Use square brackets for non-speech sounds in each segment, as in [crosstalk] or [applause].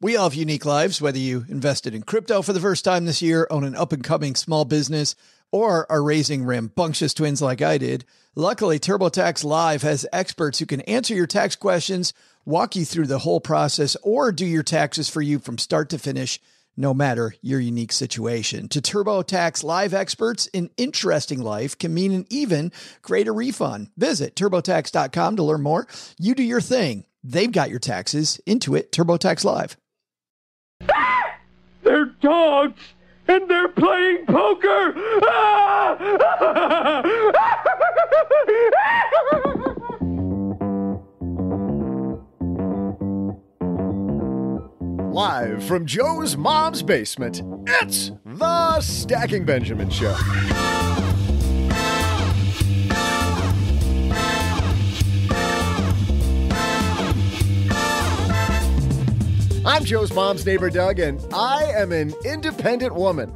We all have unique lives, whether you invested in crypto for the first time this year, own an up and coming small business, or are raising rambunctious twins like I did. Luckily, TurboTax Live has experts who can answer your tax questions, walk you through the whole process, or do your taxes for you from start to finish, no matter your unique situation. To TurboTax Live experts, an interesting life can mean an even greater refund. Visit TurboTax.com to learn more. You do your thing. They've got your taxes. Intuit TurboTax Live. [laughs] They're dogs and they're playing poker. [laughs] Live from Joe's mom's basement, it's the Stacking Benjamin Show. I'm Joe's mom's neighbor, Doug, and I am an independent woman.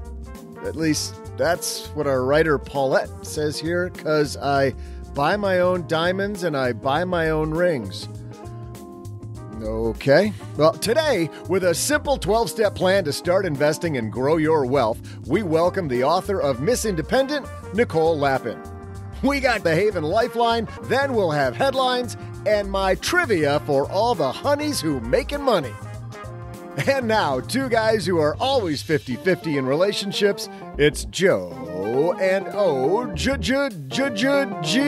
At least that's what our writer Paulette says here, because I buy my own diamonds and I buy my own rings. Okay. Well, today, with a simple 12 step plan to start investing and grow your wealth, we welcome the author of Miss Independent, Nicole Lapin. We got the Haven Lifeline, then we'll have headlines and my trivia for all the honeys who making money. And now, two guys who are always 50 50 in relationships. It's Joe and O J J J J G.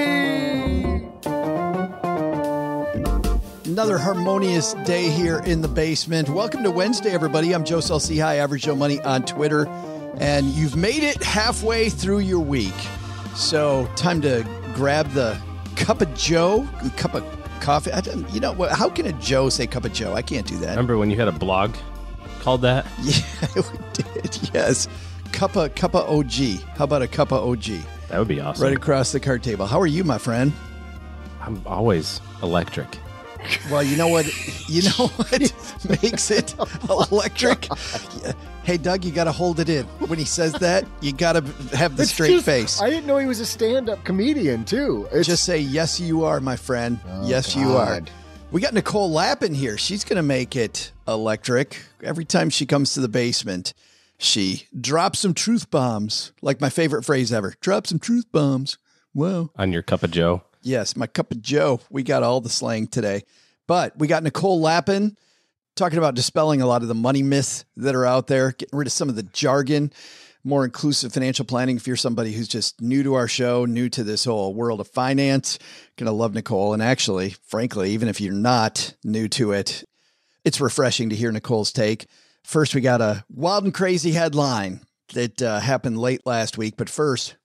Another harmonious day here in the basement. Welcome to Wednesday, everybody. I'm Joe High Average Joe Money on Twitter, and you've made it halfway through your week. So, time to grab the cup of Joe, cup of coffee. I you know? How can a Joe say cup of Joe? I can't do that. Remember when you had a blog called that? [laughs] Yeah, we did. Yes, cup of cup of OG. How about a cup of OG? That would be awesome. Right across the card table. How are you, my friend? I'm always electric. Well, you know what? You know what [laughs] makes it electric? Hey, Doug, you got to hold it in. When he says that, you got to have the It's straight just- face. I didn't know he was a stand up comedian, too. It's Just say, yes, you are, my friend. Oh, yes, you are. We got Nicole Lapin here. She's going to make it electric. Every time she comes to the basement, she drops some truth bombs. Like my favorite phrase ever drop some truth bombs. Whoa. On your cup of Joe. Yes, my cup of Joe. We got all the slang today. But we got Nicole Lapin talking about dispelling a lot of the money myths that are out there, getting rid of some of the jargon, more inclusive financial planning. If you're somebody who's just new to our show, new to this whole world of finance, gonna love Nicole. And actually, frankly, even if you're not new to it, it's refreshing to hear Nicole's take. First, we got a wild and crazy headline that uh, happened late last week. But first,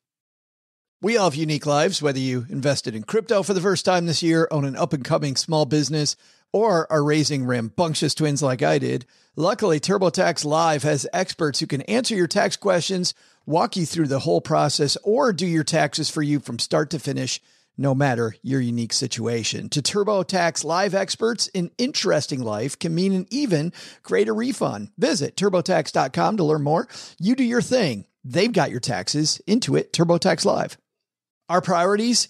we all have unique lives, whether you invested in crypto for the first time this year, own an up and coming small business, or are raising rambunctious twins like I did. Luckily, TurboTax Live has experts who can answer your tax questions, walk you through the whole process, or do your taxes for you from start to finish, no matter your unique situation. To TurboTax Live experts, an interesting life can mean an even greater refund. Visit TurboTax.com to learn more. You do your thing. They've got your taxes. Intuit TurboTax Live our priorities,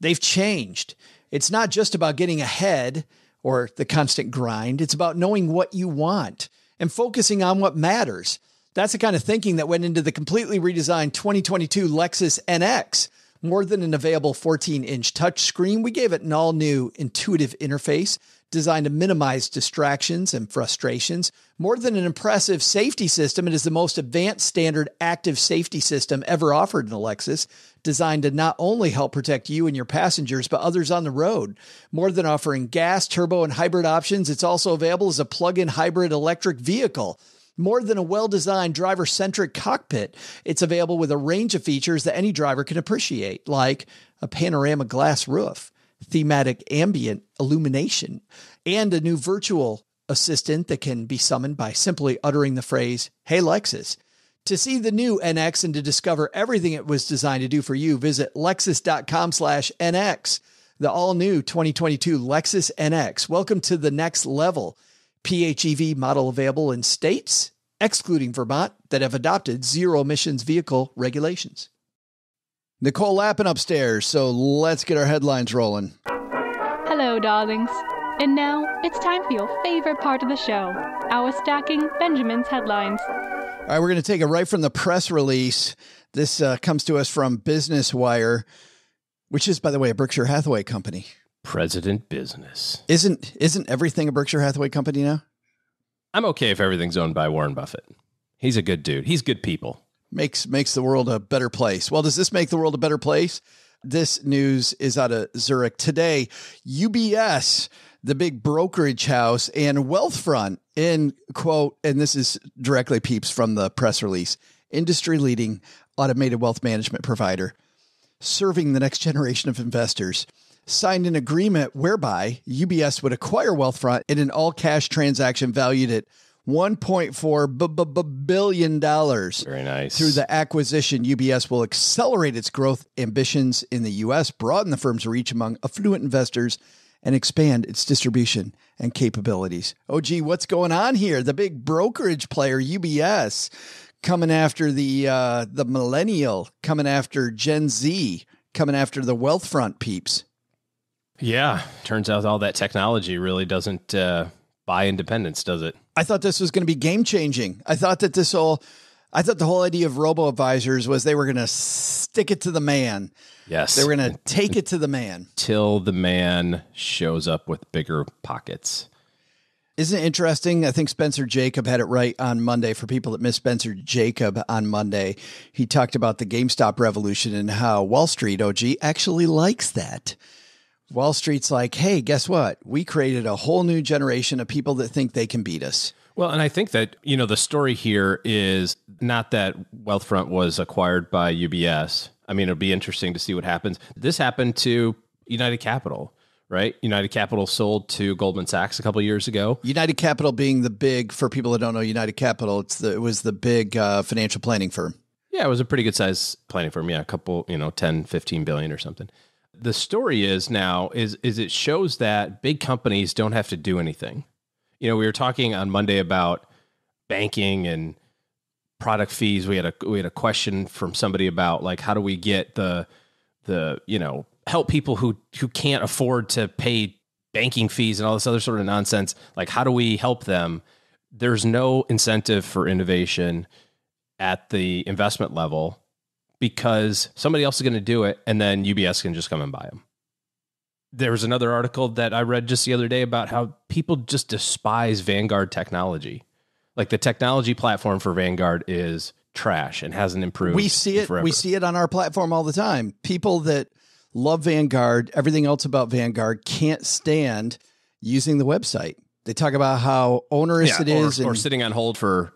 they've changed. It's not just about getting ahead or the constant grind, it's about knowing what you want and focusing on what matters. That's the kind of thinking that went into the completely redesigned 2022 Lexus NX. More than an available 14 inch touchscreen, we gave it an all new intuitive interface designed to minimize distractions and frustrations. More than an impressive safety system, it is the most advanced standard active safety system ever offered in Lexus, designed to not only help protect you and your passengers, but others on the road. More than offering gas, turbo, and hybrid options, it's also available as a plug in hybrid electric vehicle. More than a well designed driver centric cockpit, it's available with a range of features that any driver can appreciate, like a panorama glass roof, thematic ambient illumination, and a new virtual assistant that can be summoned by simply uttering the phrase, Hey Lexus. To see the new NX and to discover everything it was designed to do for you, visit lexus.com slash NX. The all new 2022 Lexus NX. Welcome to the next level. PHEV model available in states, excluding Vermont, that have adopted zero emissions vehicle regulations. Nicole Lapin upstairs, so let's get our headlines rolling. Hello, darlings. And now it's time for your favorite part of the show our stacking Benjamin's headlines. All right, we're going to take it right from the press release. This uh, comes to us from Business Wire, which is, by the way, a Berkshire Hathaway company. President business. Isn't isn't everything a Berkshire Hathaway company now? I'm okay if everything's owned by Warren Buffett. He's a good dude. He's good people. Makes makes the world a better place. Well, does this make the world a better place? This news is out of Zurich today. UBS, the big brokerage house, and Wealthfront in quote, and this is directly peeps from the press release, industry leading automated wealth management provider, serving the next generation of investors signed an agreement whereby UBS would acquire Wealthfront in an all cash transaction valued at $1.4 billion. Very nice. Through the acquisition, UBS will accelerate its growth ambitions in the U.S., broaden the firm's reach among affluent investors, and expand its distribution and capabilities. Oh, gee, what's going on here? The big brokerage player, UBS, coming after the uh, the millennial, coming after Gen Z, coming after the Wealthfront peeps. Yeah. Turns out all that technology really doesn't uh, buy independence, does it? I thought this was going to be game changing. I thought that this whole, I thought the whole idea of robo advisors was they were going to stick it to the man. Yes. They were going [laughs] to take it to the man. Till the man shows up with bigger pockets. Isn't it interesting? I think Spencer Jakab had it right on Monday. For people that missed Spencer Jakab on Monday, he talked about the GameStop revolution and how Wall Street OG actually likes that. Wall Street's like, hey, guess what? We created a whole new generation of people that think they can beat us. Well, and I think that, you know, the story here is not that Wealthfront was acquired by UBS. I mean, it'll be interesting to see what happens. This happened to United Capital, right? United Capital sold to Goldman Sachs a couple years ago. United Capital being the big, for people that don't know United Capital, it's the, it was the big uh, financial planning firm. Yeah, it was a pretty good size planning firm. Yeah, a couple, you know, 10, 15 billion or something the story is now is is it shows that big companies don't have to do anything. You know, we were talking on Monday about banking and product fees. We had a we had a question from somebody about like how do we get the the you know help people who who can't afford to pay banking fees and all this other sort of nonsense. Like how do we help them? There's no incentive for innovation at the investment level because somebody else is going to do it and then UBS can just come and buy them. There was another article that I read just the other day about how people just despise Vanguard technology. Like the technology platform for Vanguard is trash and hasn't improved. We see it forever. we see it on our platform all the time. People that love Vanguard, everything else about Vanguard can't stand using the website. They talk about how onerous yeah, it is or, and or sitting on hold for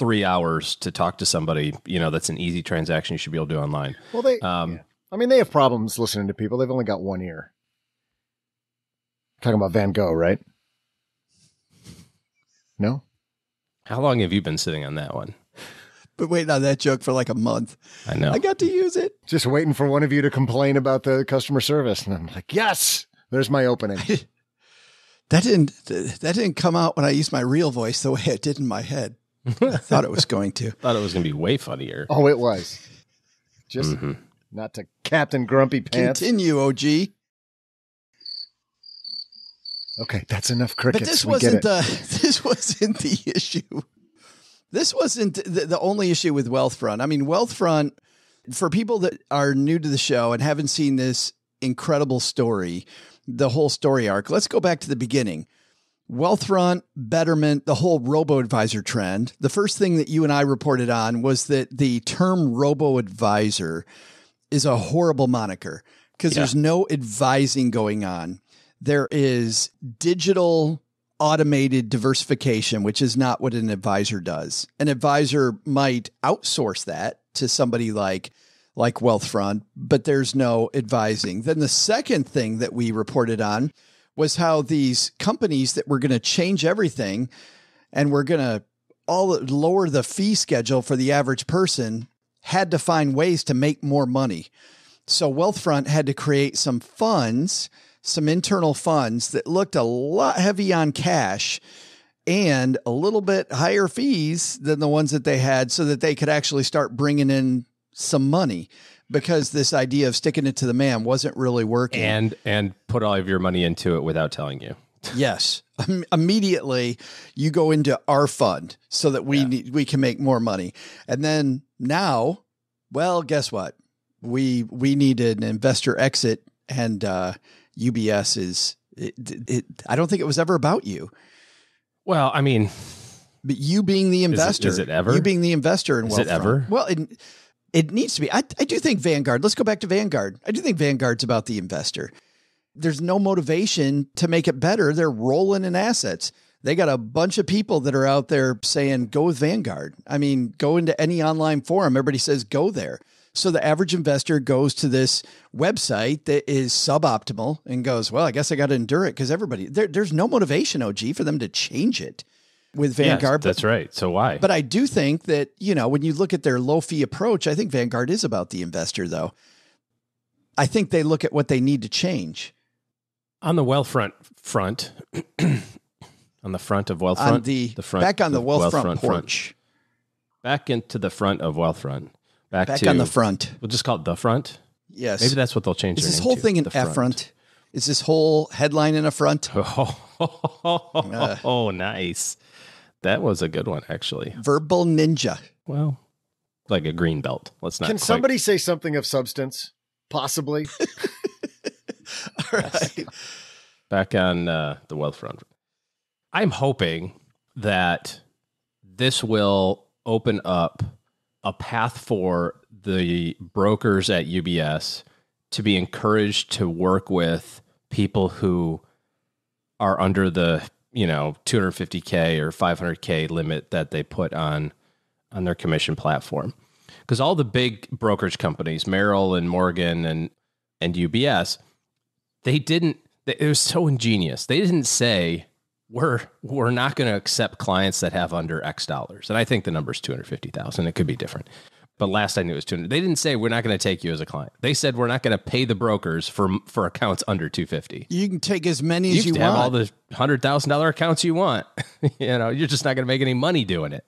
three hours to talk to somebody, you know, that's an easy transaction you should be able to do online. Well, they, Um, yeah. I mean, they have problems listening to people. They've only got one ear. Talking about Van Gogh, right? No? How long have you been sitting on that one? been waiting on that joke for like a month. I know. I got to use it. Just waiting for one of you to complain about the customer service. And I'm like, yes, there's my opening. [laughs] That didn't that didn't come out when I used my real voice the way it did in my head. I [laughs] thought it was going to. thought it was going to be way funnier. oh, it was. Just Mhm. not to Captain Grumpy Pants. Continue, OG. Okay, that's enough crickets. But this We get wasn't it. the [laughs] this wasn't the issue. This wasn't the, the only issue with Wealthfront. I mean, Wealthfront for people that are new to the show and haven't seen this incredible story, the whole story arc. Let's go back to the beginning. Wealthfront, Betterment, the whole robo advisor trend. The first thing that you and I reported on was that the term robo advisor is a horrible moniker because Yeah. there's no advising going on. There is digital automated diversification, which is not what an advisor does. An advisor might outsource that to somebody like like Wealthfront, but there's no advising. Then the second thing that we reported on was how these companies that were going to change everything and we're going to all lower the fee schedule for the average person had to find ways to make more money. So Wealthfront had to create some funds, some internal funds that looked a lot heavy on cash and a little bit higher fees than the ones that they had so that they could actually start bringing in some money because this idea of sticking it to the man wasn't really working. and and put all of your money into it without telling you. [laughs] Yes. Im- immediately you go into our fund so that we Yeah. need, we can make more money. And then now, well, guess what? We we need an investor exit and uh UBS is it, it I don't think it was ever about you. Well, I mean, But you being the investor, is it ever? You being the investor in Is it ever? Well, it, it needs to be. I, I do think Vanguard. Let's go back to Vanguard. I do think Vanguard's about the investor. There's no motivation to make it better. They're rolling in assets. They got a bunch of people that are out there saying, "Go with Vanguard." I mean, go into any online forum. Everybody says, "Go there." So the average investor goes to this website that is suboptimal and goes, "Well, I guess I got to endure it because everybody there, there's no motivation, OG, for them to change it with yes, Vanguard." but- that's right. So why? but I do think that, you know, when you look at their low fee approach, I think Vanguard is about the investor, though. I think they look at what they need to change on the wealth front, front [clears throat] on the front of Wealthfront, on the, front, back on the, Wealthfront Wealthfront front. porch, back into the front of Wealthfront, back, back to on the front. We'll just call it the front. Yes. Maybe that's what they'll change. is their this name whole to, thing in the front. front? Is this whole headline in a front? [laughs] Oh, uh. [laughs] oh, nice. That was a good one, actually. Verbal ninja. Well, like a green belt. Let's not. Can quite- somebody say something of substance? Possibly. [laughs] All right. back on uh, the Wealthfront. I'm hoping that this will open up a path for the brokers at UBS to be encouraged to work with people who are under the you know 250k or 500k limit that they put on on their commission platform. Because all the big brokerage companies Merrill and Morgan and and UBS they didn't it was so ingenious. They didn't say we're we're not going to accept clients that have under x dollars. And i think the number is 250000 it could be different but last i knew it was 200 they didn't say we're not going to take you as a client they said we're not going to pay the brokers for for accounts under 250 You can take as many you as you want. all the hundred thousand dollar accounts you want. [laughs] you know, you're just not going to make any money doing it.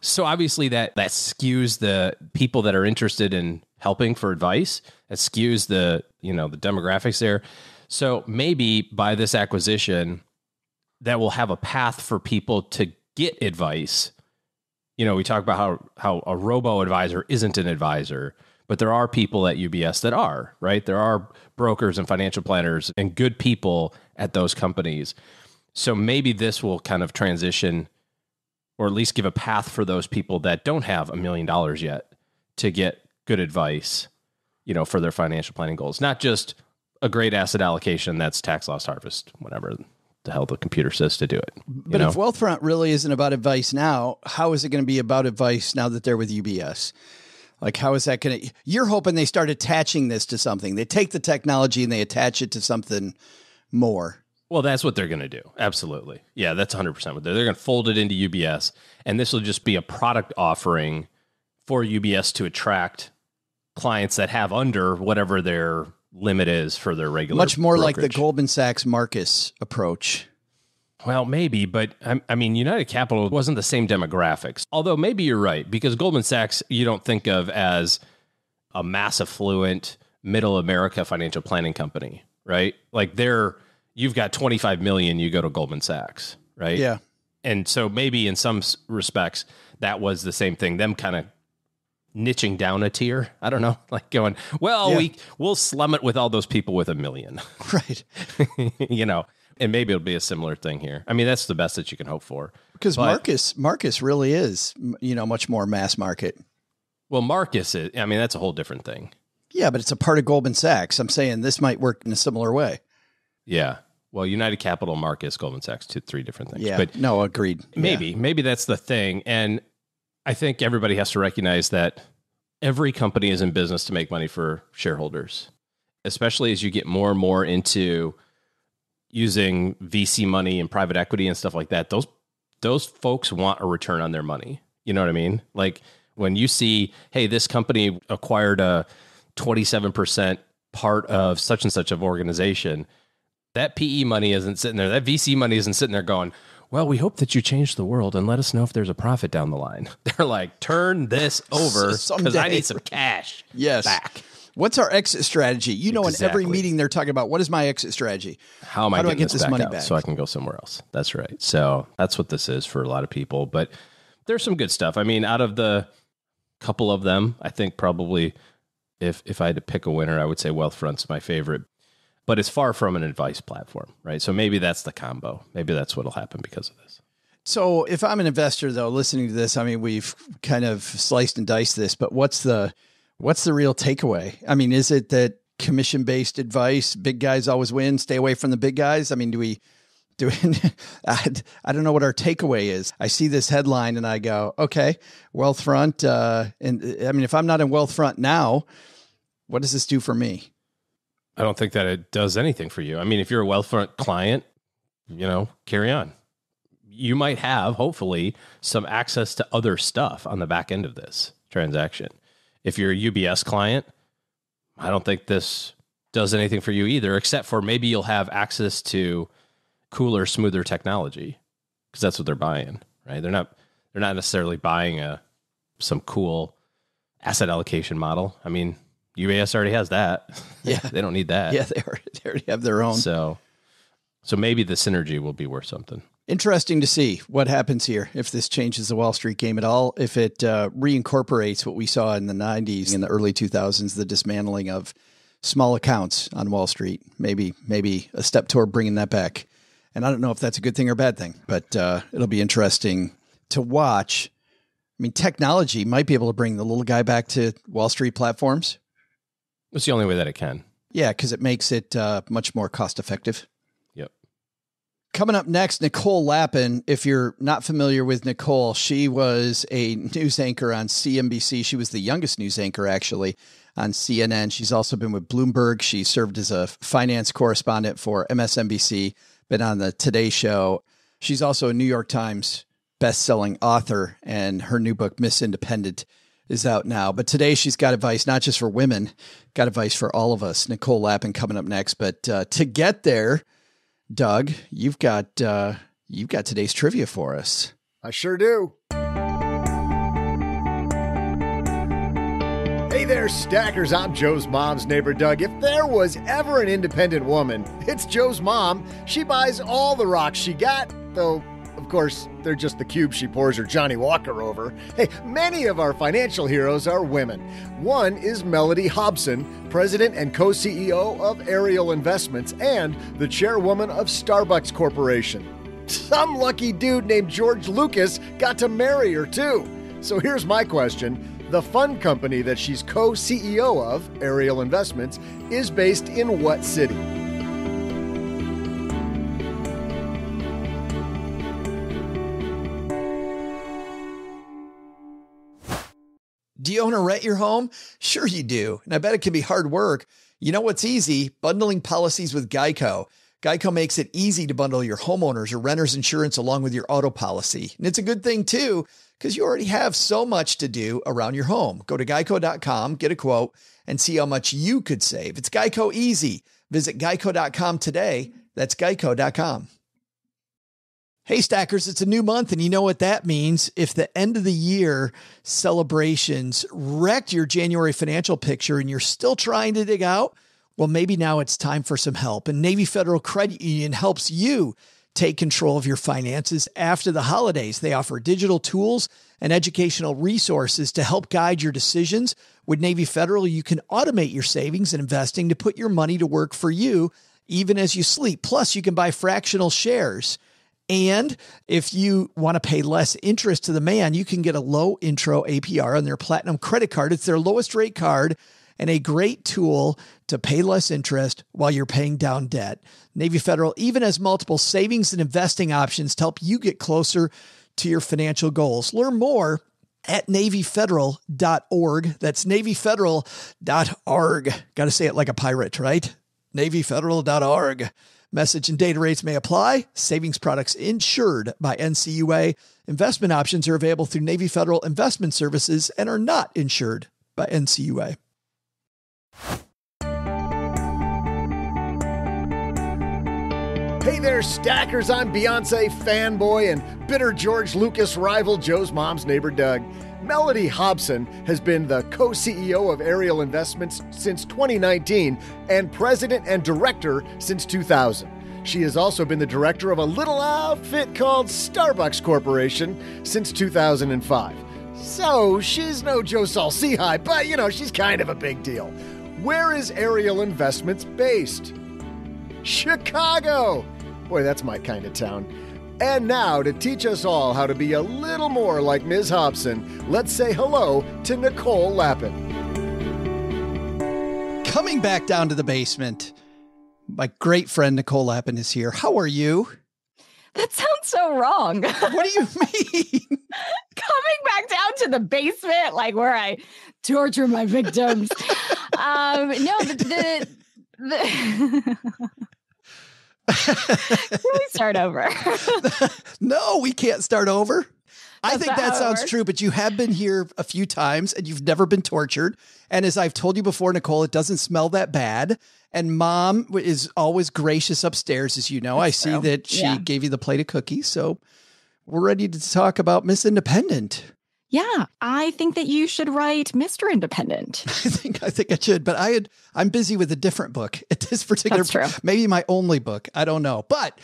So obviously that that skews the people that are interested in helping for advice. That skews the you know the demographics there. So maybe by this acquisition, that will have a path for people to get advice. You know, we talk about how how a robo advisor isn't an advisor, but there are people at UBS that are, right? There are brokers and financial planners and good people at those companies. So maybe this will kind of transition or at least give a path for those people that don't have a million dollars yet to get good advice, you know, for their financial planning goals. Not just a great asset allocation that's tax loss harvest, whatever the hell the computer says to do it. But know? if Wealthfront really isn't about advice now, how is it going to be about advice now that they're with UBS? Like, how is that going to? You're hoping they start attaching this to something. They take the technology and they attach it to something more. Well, that's what they're going to do. Absolutely. Yeah, that's 100% what they're, they're going to fold it into UBS. And this will just be a product offering for UBS to attract clients that have under whatever their limit is for their regular. Much more like the. Goldman Sachs Marcus approach. Well, maybe, but I, I mean, United Capital wasn't the same demographics. Although maybe you're right because Goldman Sachs you don't think of as a mass affluent middle America financial planning company, right? Like they're you've got 25 million, you go to Goldman Sachs, right? Yeah. And so maybe in some respects that was the same thing. Them kind of niching down a tier. I don't know, [laughs] like going, well, Yeah. we we'll slum it with all those people with a million. [laughs] Right. [laughs] you know, and maybe it'll be a similar thing here. I mean, that's the best that you can hope for. Because Marcus, Marcus really is, you know, much more mass market. Well, Marcus is, I mean, that's a whole different thing. Yeah, but it's a part of Goldman Sachs. I'm saying this might work in a similar way. Yeah. Well, United Capital, Marcus, Goldman Sachs, two, three different things. Yeah. But no, agreed. maybe, maybe that's the thing. And I think everybody has to recognize that every company is in business to make money for shareholders, especially as you get more and more into using VC money and private equity and stuff like that. Those those folks want a return on their money. You know what I mean? Like when you see, hey, this company acquired a 27% part of such and such of organization, that PE money isn't sitting there. That VC money isn't sitting there going, well, we hope that you change the world and let us know if there's a profit down the line. [laughs] They're like, turn this over because I need some cash Yes. back. What's our exit strategy? You know, in every meeting they're talking about what is my exit strategy? How am I How do I get this, this back money back? so I can go somewhere else? That's right. So that's what this is for a lot of people. But there's some good stuff. I mean, out of the couple of them, I think probably if if I had to pick a winner, I would say Wealthfront's my favorite. But it's far from an advice platform, right? So maybe that's the combo. Maybe that's what'll happen because of this. So if I'm an investor though, listening to this, I mean, we've kind of sliced and diced this, but what's the what's the real takeaway? I mean, is it that commission based advice, big guys always win, stay away from the big guys? I mean, do we do we, [laughs] I, I don't know what our takeaway is. I see this headline and I go, okay, Wealthfront. Uh, and I mean, if I'm not in Wealthfront now, what does this do for me? I don't think that it does anything for you. I mean, if you're a Wealthfront client, you know, carry on. You might have, hopefully, some access to other stuff on the back end of this transaction. If you're a UBS client, I don't think this does anything for you either, except for maybe you'll have access to cooler, smoother technology because that's what they're buying, right? They're not they're not necessarily buying a some cool asset allocation model. I mean, UBS already has that. [laughs] Yeah. [laughs] they don't need that. Yeah, they already, they already have their own. So, so maybe the synergy will be worth something. Interesting to see what happens here if this changes the Wall Street game at all. If it uh, reincorporates what we saw in the 90s and the early 2000s, the dismantling of small accounts on Wall Street, maybe maybe a step toward bringing that back. And I don't know if that's a good thing or a bad thing, but uh, it'll be interesting to watch. I mean, technology might be able to bring the little guy back to Wall Street platforms. It's the only way that it can. Yeah, because it makes it uh, much more cost effective. Yep. Coming up next, Nicole Lapin. If you're not familiar with Nicole, she was a news anchor on CNBC. She was the youngest news anchor, actually, on CNN. She's also been with Bloomberg. She served as a finance correspondent for MSNBC, been on the Today Show. She's also a New York Times best-selling author, and her new book, Miss Independent, is out now. But today she's got advice not just for women, got advice for all of us. Nicole Lapin coming up next. But uh, to get there, Doug, you've got uh, you've got today's trivia for us. I sure do. Hey there, stackers. I'm Joe's mom's neighbor, Doug. If there was ever an independent woman, it's Joe's mom. She buys all the rocks she got, though, course, they're just the cubes she pours her Johnnie Walker over. Hey, many of our financial heroes are women. One is Mellody Hobson, president and co CEO of Ariel Investments and the chairwoman of Starbucks Corporation. Some lucky dude named George Lucas got to marry her, too. So here's my question. The fund company that she's co CEO of, Ariel Investments, is based in what city? Do you own or rent your home? Sure, you do. And I bet it can be hard work. You know what's easy? Bundling policies with Geico. Geico makes it easy to bundle your homeowners or renters insurance along with your auto policy. And it's a good thing too, because you already have so much to do around your home. Go to geico.com, get a quote, and see how much you could save. It's Geico easy. Visit geico.com today. That's geico.com. Hey, stackers, it's a new month, and you know what that means. If the end of the year celebrations wrecked your January financial picture and you're still trying to dig out, well, maybe now it's time for some help. And Navy Federal Credit Union helps you take control of your finances after the holidays. They offer digital tools and educational resources to help guide your decisions. With Navy Federal, you can automate your savings and investing to put your money to work for you even as you sleep. Plus, you can buy fractional shares. And if you want to pay less interest to the man, you can get a low intro APR on their platinum credit card. It's their lowest rate card and a great tool to pay less interest while you're paying down debt. Navy Federal even has multiple savings and investing options to help you get closer to your financial goals. Learn more at NavyFederal.org. That's NavyFederal.org. Got to say it like a pirate, right? NavyFederal.org. Message and data rates may apply. Savings products insured by NCUA. Investment options are available through Navy Federal Investment Services and are not insured by NCUA. Hey there, stackers. I'm Beyonce fanboy and bitter George Lucas rival Joe's mom's neighbor Doug. Mellody Hobson has been the co CEO of Ariel Investments since 2019 and president and director since 2000. She has also been the director of a little outfit called Starbucks Corporation since 2005. So she's no Joe Saul-Sehy, but you know, she's kind of a big deal. Where is Ariel Investments based? Chicago! Boy, that's my kind of town. And now, to teach us all how to be a little more like Ms. Hobson, let's say hello to Nicole Lapin. Coming back down to the basement, my great friend Nicole Lapin is here. How are you? That sounds so wrong. [laughs] What do you mean? Coming back down to the basement, like where I torture my victims. [laughs] um, no, the, the, the Can we start over? [laughs] no, we can't start over. I think that sounds works. true, but you have been here a few times and you've never been tortured. And as I've told you before, Nicole, it doesn't smell that bad. And mom is always gracious upstairs, as you know. I see true. that she Yeah. gave you the plate of cookies. So we're ready to talk about Miss Independent. Yeah, I think that you should write Mr. Independent. [laughs] I think I think I should, but I had I'm busy with a different book [laughs] at this particular That's true. maybe my only book. I don't know. But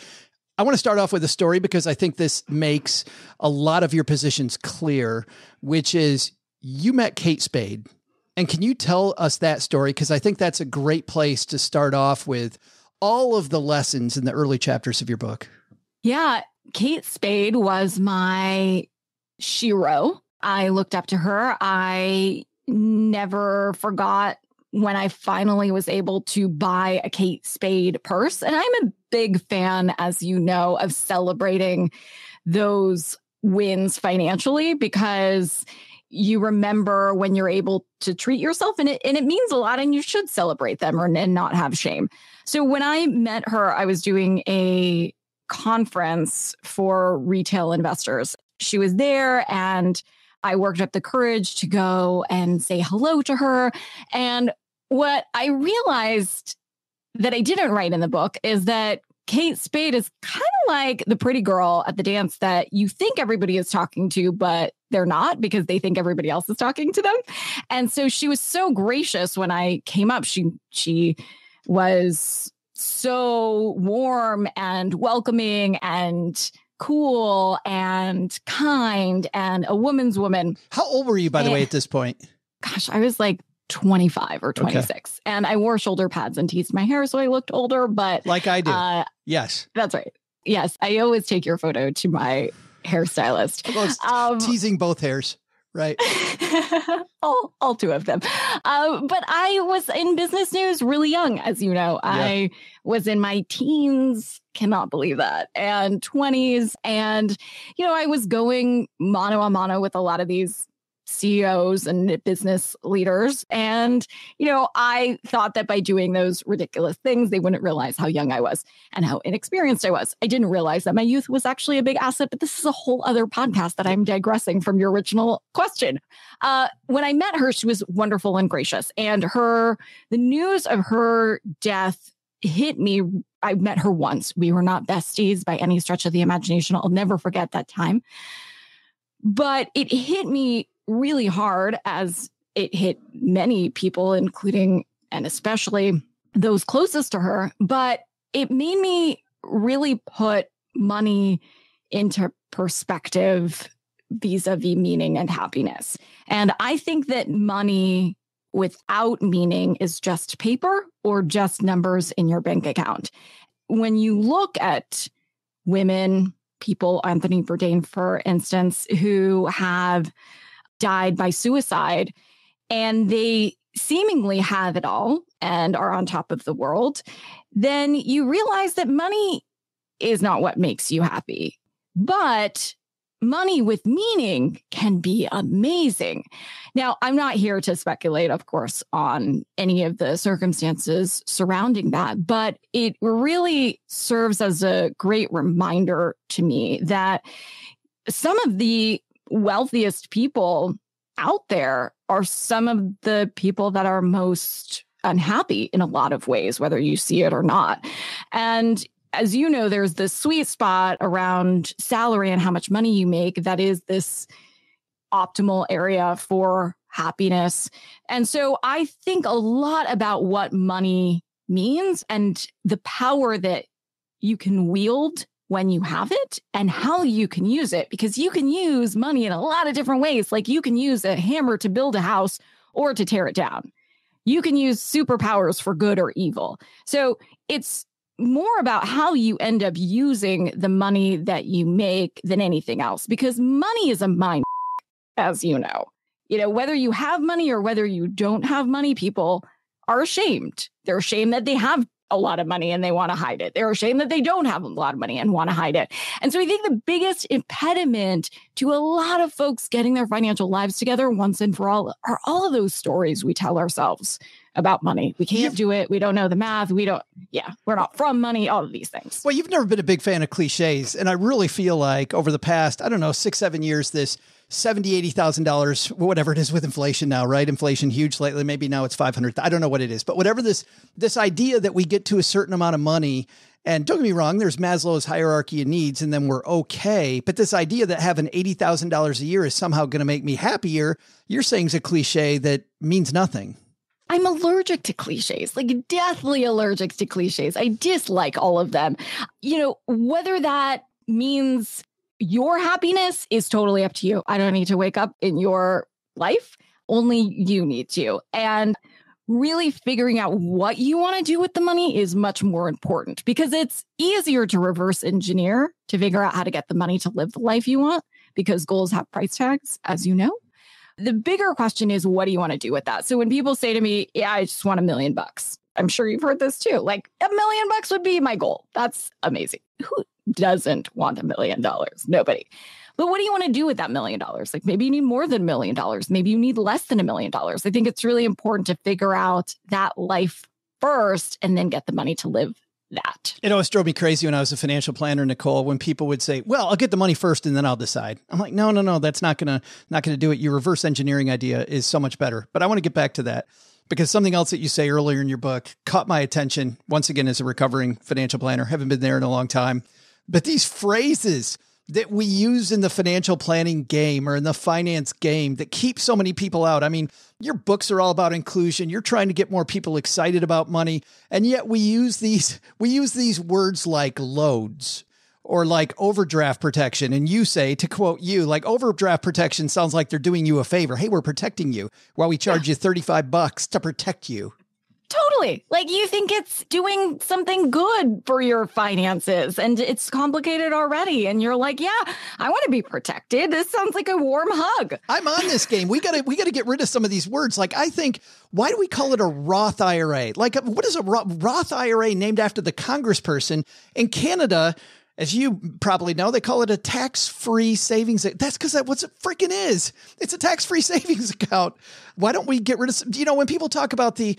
I want to start off with a story because I think this makes a lot of your positions clear, which is you met Kate Spade. And can you tell us that story? Because I think that's a great place to start off with all of the lessons in the early chapters of your book. Yeah, Kate Spade was my shero. I looked up to her. I never forgot when I finally was able to buy a Kate Spade purse. And I'm a big fan, as you know, of celebrating those wins financially because you remember when you're able to treat yourself and it, and it means a lot and you should celebrate them or, and not have shame. So when I met her, I was doing a conference for retail investors. She was there and I worked up the courage to go and say hello to her. And what I realized that I didn't write in the book is that Kate Spade is kind of like the pretty girl at the dance that you think everybody is talking to, but they're not because they think everybody else is talking to them. And so she was so gracious when I came up. She she was so warm and welcoming and cool and kind and a woman's woman. How old were you, by the Eh. way, at this point? Gosh, I was like 25 or 26. And I wore shoulder pads and teased my hair so I looked older, but Like I do. uh, yes. that's right. Yes, I always take your photo to my hairstylist. Well, Um, teasing both hairs, right? [laughs] [laughs] all, all two of them. Uh, but I was in business news really young, as you know. I was in my teens, cannot believe that, and 20s. And, you know, I was going mano a mano with a lot of these CEOs and business leaders. And, you know, I thought that by doing those ridiculous things, they wouldn't realize how young I was and how inexperienced I was. I didn't realize that my youth was actually a big asset, but this is a whole other podcast that I'm digressing from your original question. Uh, when I met her, she was wonderful and gracious. And her, the news of her death hit me. I met her once. We were not besties by any stretch of the imagination. I'll never forget that time. But it hit me really hard as it hit many people, including and especially those closest to her. But it made me really put money into perspective vis a vis meaning and happiness. And I think that money without meaning is just paper or just numbers in your bank account. When you look at women, people, Anthony Bourdain, for instance, who have died by suicide and they seemingly have it all and are on top of the world, then you realize that money is not what makes you happy. But money with meaning can be amazing. Now, I'm not here to speculate, of course, on any of the circumstances surrounding that, but it really serves as a great reminder to me that some of the wealthiest people out there are some of the people that are most unhappy in a lot of ways, whether you see it or not. And as you know, there's this sweet spot around salary and how much money you make that is this optimal area for happiness. And so I think a lot about what money means and the power that you can wield when you have it and how you can use it because you can use money in a lot of different ways. Like you can use a hammer to build a house or to tear it down. You can use superpowers for good or evil. So it's more about how you end up using the money that you make than anything else because money is a mind as you know you know whether you have money or whether you don't have money people are ashamed they're ashamed that they have a lot of money and they want to hide it. They're ashamed that they don't have a lot of money and want to hide it. And so I think the biggest impediment to a lot of folks getting their financial lives together once and for all are all of those stories we tell ourselves about money. We can't do it. We don't know the math. We don't, yeah, we're not from money, all of these things. Well, you've never been a big fan of cliches. And I really feel like over the past, I don't know, six, seven years, this seventy, eighty thousand dollars, whatever it is with inflation now, right? Inflation huge lately. Maybe now it's five hundred. I don't know what it is, but whatever this this idea that we get to a certain amount of money. And don't get me wrong, there's Maslow's hierarchy of needs, and then we're okay. But this idea that having eighty thousand dollars a year is somehow going to make me happier, you're saying is a cliche that means nothing. I'm allergic to cliches, like deathly allergic to cliches. I dislike all of them. You know, whether that means your happiness is totally up to you. I don't need to wake up in your life. Only you need to. And really figuring out what you want to do with the money is much more important because it's easier to reverse engineer to figure out how to get the money to live the life you want because goals have price tags, as you know. The bigger question is, what do you want to do with that? So when people say to me, Yeah, I just want a million bucks, I'm sure you've heard this too. Like a million bucks would be my goal. That's amazing. Who doesn't want a million dollars? Nobody. But what do you want to do with that million dollars? Like maybe you need more than a million dollars. Maybe you need less than a million dollars. I think it's really important to figure out that life first and then get the money to live that. It always drove me crazy when I was a financial planner, Nicole, when people would say, "Well, I'll get the money first and then I'll decide." I'm like, "No, no, no, that's not gonna not gonna do it. Your reverse engineering idea is so much better." But I want to get back to that because something else that you say earlier in your book caught my attention. Once again, as a recovering financial planner, haven't been there in a long time, but these phrases that we use in the financial planning game or in the finance game that keep so many people out. I mean, your books are all about inclusion. You're trying to get more people excited about money, and yet we use these [laughs] we use these words like loads or like overdraft protection and you say to quote you like overdraft protection sounds like they're doing you a favor. Hey, we're protecting you while we charge yeah. you 35 bucks to protect you. Totally. Like you think it's doing something good for your finances and it's complicated already. And you're like, yeah, I want to be protected. This sounds like a warm hug. I'm on this game. We gotta we gotta get rid of some of these words. Like I think, why do we call it a Roth IRA? Like what is a Roth IRA named after the congressperson in Canada? As you probably know, they call it a tax-free savings. That's because that's what it freaking is. It's a tax-free [laughs] savings account. Why don't we get rid of? Some, you know, when people talk about the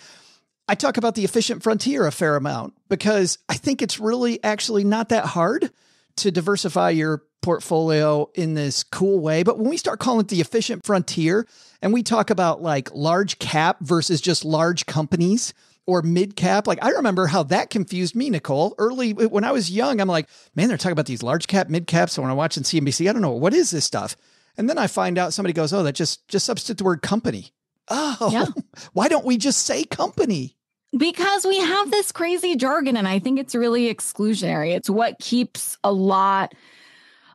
I talk about the efficient frontier a fair amount because I think it's really actually not that hard to diversify your portfolio in this cool way. But when we start calling it the efficient frontier and we talk about like large cap versus just large companies or mid cap, like I remember how that confused me, Nicole. Early when I was young, I'm like, man, they're talking about these large cap, mid caps. So when I'm watching CNBC, I don't know what is this stuff. And then I find out somebody goes, oh, that just just substitute the word company. Oh, yeah. [laughs] why don't we just say company? Because we have this crazy jargon, and I think it's really exclusionary. It's what keeps a lot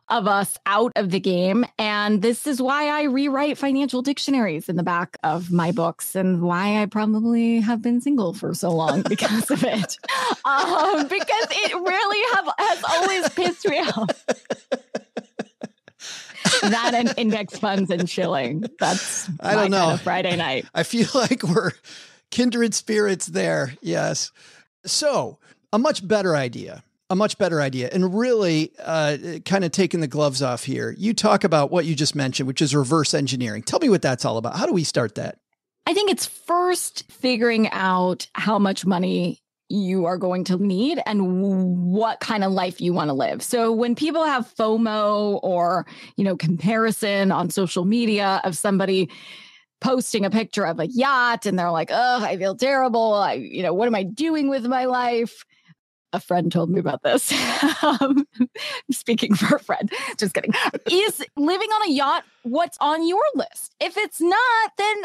of us out of the game. And this is why I rewrite financial dictionaries in the back of my books and why I probably have been single for so long [laughs] because of it. Um, because it really have, has always pissed me off. that and index funds and shilling. That's I don't know. Friday night. I feel like we're kindred spirits there. Yes. So, a much better idea. A much better idea. And really, uh, kind of taking the gloves off here, you talk about what you just mentioned, which is reverse engineering. Tell me what that's all about. How do we start that? I think it's first figuring out how much money you are going to need and what kind of life you want to live. So when people have FOMO or, you know, comparison on social media of somebody posting a picture of a yacht and they're like, oh, I feel terrible. I, you know, what am I doing with my life? a friend told me about this. [laughs] um, speaking for a friend, just kidding. Is living on a yacht what's on your list? If it's not, then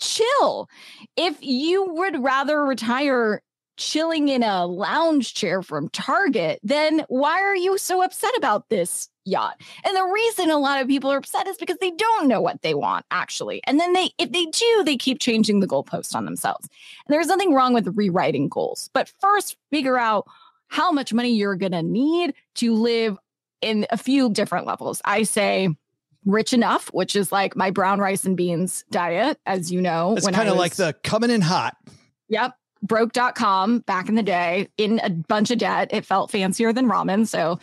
chill. If you would rather retire chilling in a lounge chair from Target, then why are you so upset about this yacht? And the reason a lot of people are upset is because they don't know what they want actually. And then they if they do, they keep changing the goalpost on themselves. And there's nothing wrong with rewriting goals. But first figure out how much money you're going to need to live in a few different levels. I say rich enough, which is like my brown rice and beans diet, as you know. It's kind of like the coming in hot. Yep broke.com back in the day in a bunch of debt. It felt fancier than ramen. So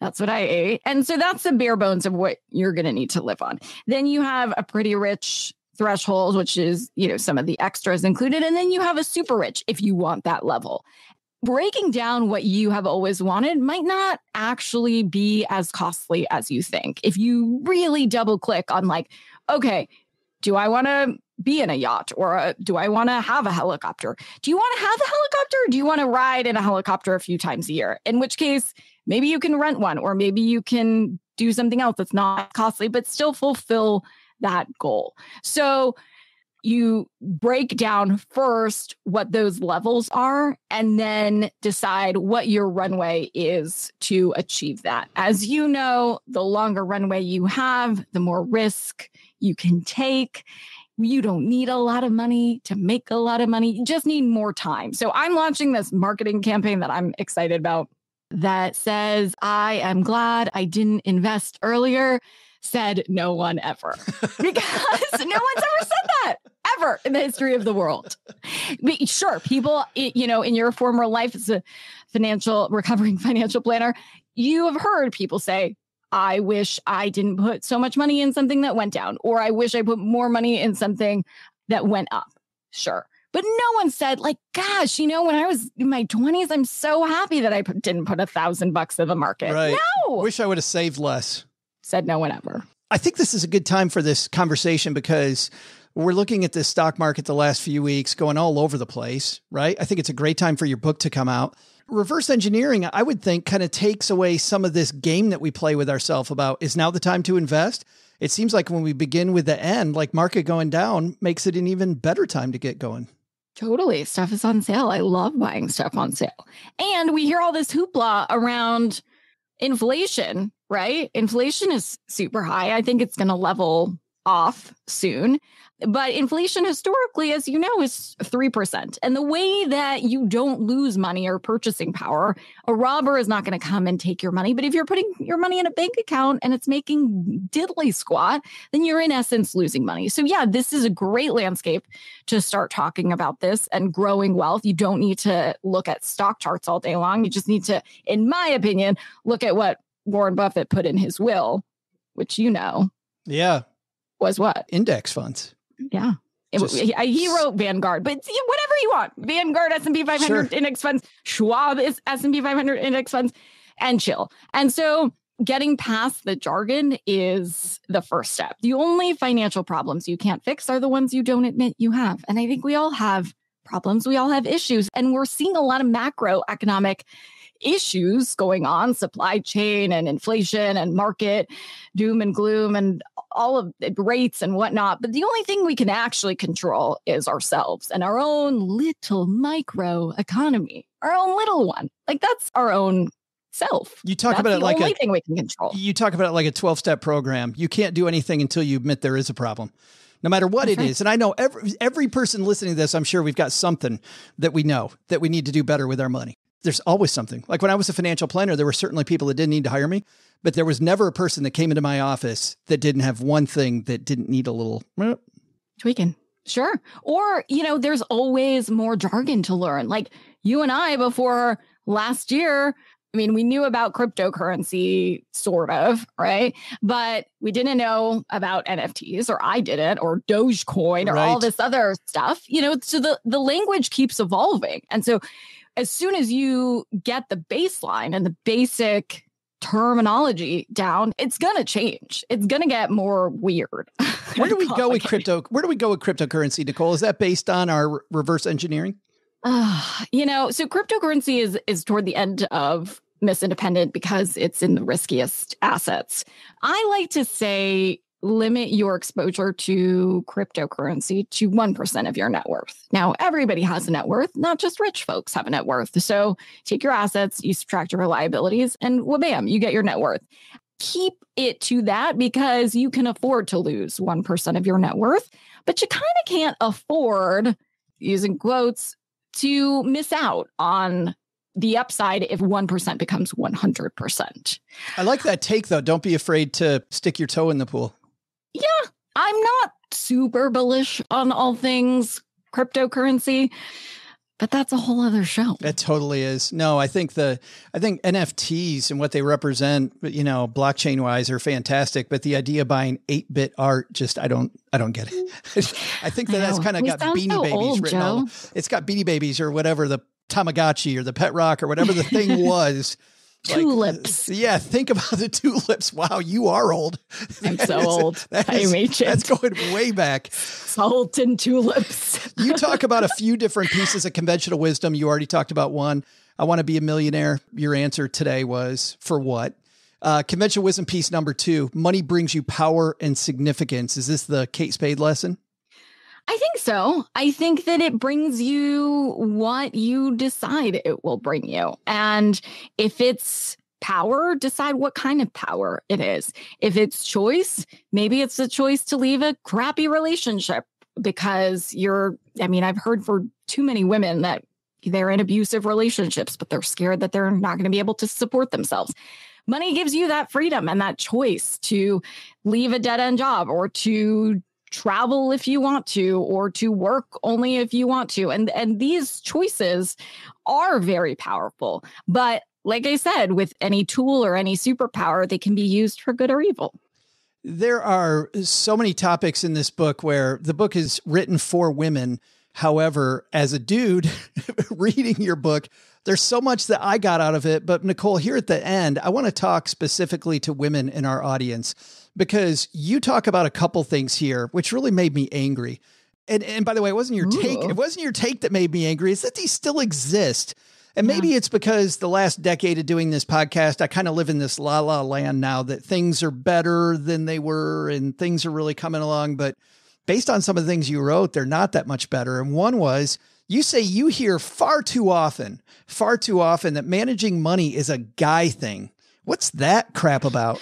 that's what I ate. And so that's the bare bones of what you're going to need to live on. Then you have a pretty rich threshold, which is, you know, some of the extras included. And then you have a super rich if you want that level. Breaking down what you have always wanted might not actually be as costly as you think. If you really double click on, like, okay, do I want to be in a yacht or a, do I want to have a helicopter? Do you want to have a helicopter? do you want to ride in a helicopter a few times a year? In which case, maybe you can rent one or maybe you can do something else that's not costly, but still fulfill that goal. So you break down first what those levels are and then decide what your runway is to achieve that. As you know, the longer runway you have, the more risk you can take you don't need a lot of money to make a lot of money. You just need more time. So I'm launching this marketing campaign that I'm excited about that says, I am glad I didn't invest earlier. Said no one ever. Because no one's ever said that ever in the history of the world. But sure, people, you know, in your former life as a financial, recovering [laughs] financial planner, you have heard people say, I wish I didn't put so much money in something that went down, or I wish I put more money in something that went up. Sure. But no one said, like, gosh, you know, when I was in my 20s, I'm so happy that I didn't put a thousand bucks in the market. Right. No. Wish I would have saved less. Said no one ever. I think this is a good time for this conversation because we're looking at the stock market the last few weeks going all over the place, right? I think it's a great time for your book to come out reverse engineering, I would think, kind of takes away some of this game that we play with ourselves about is now the time to invest. It seems like when we begin with the end, like market going down makes it an even better time to get going. Totally. Stuff is on sale. I love buying stuff on sale. And we hear all this hoopla around inflation, right? Inflation is super high. I think it's going to level off soon. But inflation historically, as you know, is 3%. And the way that you don't lose money or purchasing power, a robber is not going to come and take your money. But if you're putting your money in a bank account and it's making diddly squat, then you're in essence losing money. So, yeah, this is a great landscape to start talking about this and growing wealth. You don't need to look at stock charts all day long. You just need to, in my opinion, look at what Warren Buffett put in his will, which you know. Yeah. Was what? Index funds. Yeah. Just, he, he, wrote Vanguard, but whatever you want. Vanguard S&P 500 sure. index funds, Schwab is S&P 500 index funds and chill. And so getting past the jargon is the first step. The only financial problems you can't fix are the ones you don't admit you have. And I think we all have problems. We all have issues and we're seeing a lot of macroeconomic issues going on supply chain and inflation and market doom and gloom and all of the rates and whatnot. But the only thing we can actually control is ourselves and our own little micro economy, our own little one. Like that's our own self. You talk that's about it like a thing we can control. You talk about it like a 12 step program. You can't do anything until you admit there is a problem. No matter what that's it right. is. And I know every every person listening to this, I'm sure we've got something that we know that we need to do better with our money there's always something. Like when I was a financial planner, there were certainly people that didn't need to hire me, but there was never a person that came into my office that didn't have one thing that didn't need a little tweaking. Sure. Or, you know, there's always more jargon to learn. Like you and I before last year, I mean, we knew about cryptocurrency, sort of, right? But we didn't know about NFTs, or I didn't, or Dogecoin, or right. all this other stuff. You know, so the the language keeps evolving, and so as soon as you get the baseline and the basic terminology down, it's going to change. It's going to get more weird. [laughs] Where do we go with crypto? Where do we go with cryptocurrency, Nicole? Is that based on our reverse engineering? Uh, you know, so cryptocurrency is is toward the end of Miss Independent because it's in the riskiest assets. I like to say limit your exposure to cryptocurrency to 1% of your net worth. Now, everybody has a net worth, not just rich folks have a net worth. So take your assets, you subtract your liabilities, and well, bam, you get your net worth. Keep it to that because you can afford to lose 1% of your net worth, but you kind of can't afford, using quotes, to miss out on the upside if 1% becomes 100%. I like that take, though. Don't be afraid to stick your toe in the pool. I'm not super bullish on all things cryptocurrency, but that's a whole other show. It totally is. No, I think the I think NFTs and what they represent, you know, blockchain wise are fantastic, but the idea of buying 8-bit art just I don't I don't get it. [laughs] I think that that's kind of got beanie so babies old, written Joe. all. It's got beanie babies or whatever the Tamagotchi or the pet rock or whatever the thing [laughs] was. Tulips. Like, yeah, think about the tulips. Wow, you are old. [laughs] I'm so old. That is, that's going way back. Sultan tulips. you talk about a [laughs] few different pieces of conventional wisdom. You already talked about one. I want to be a millionaire. Your answer today was for what? Uh, conventional wisdom piece number two money brings you power and significance. Is this the Kate Spade lesson? I think so. I think that it brings you what you decide it will bring you. And if it's power, decide what kind of power it is. If it's choice, maybe it's a choice to leave a crappy relationship because you're, I mean, I've heard for too many women that they're in abusive relationships, but they're scared that they're not going to be able to support themselves. Money gives you that freedom and that choice to leave a dead end job or to travel if you want to or to work only if you want to. And and these choices are very powerful. But like i said with any tool or any superpower they can be used for good or evil. There are so many topics in this book where the book is written for women. However as a dude [laughs] reading your book there's so much that I got out of it. But Nicole, here at the end, I want to talk specifically to women in our audience because you talk about a couple things here, which really made me angry. And, and by the way, it wasn't your Ooh. take. It wasn't your take that made me angry. It's that these still exist. And maybe yeah. it's because the last decade of doing this podcast, I kind of live in this la la land now that things are better than they were and things are really coming along. But based on some of the things you wrote, they're not that much better. And one was you say you hear far too often, far too often that managing money is a guy thing. What's that crap about?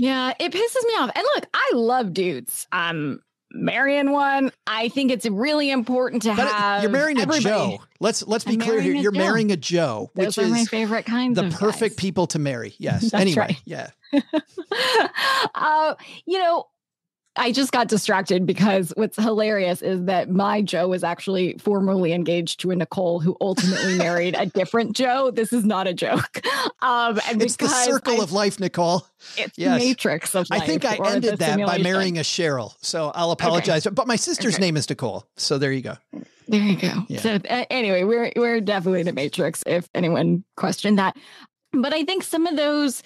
Yeah, it pisses me off. And look, I love dudes. I'm marrying one. I think it's really important to but have. You're marrying everybody. a Joe. Let's let's be I'm clear here. You're Joe. marrying a Joe, Those which is my favorite kinds. The perfect guys. people to marry. Yes. [laughs] anyway, right. yeah. [laughs] uh, you know, I just got distracted because what's hilarious is that my Joe was actually formerly engaged to a Nicole who ultimately [laughs] married a different Joe. This is not a joke. [laughs] Um, and it's the circle I, of life, Nicole. It's yes. matrix of life. I think I ended that by marrying a Cheryl. So I'll apologize. Okay. But my sister's okay. name is Nicole. So there you go. There you go. Yeah. So uh, anyway, we're we're definitely the matrix if anyone questioned that. But I think some of those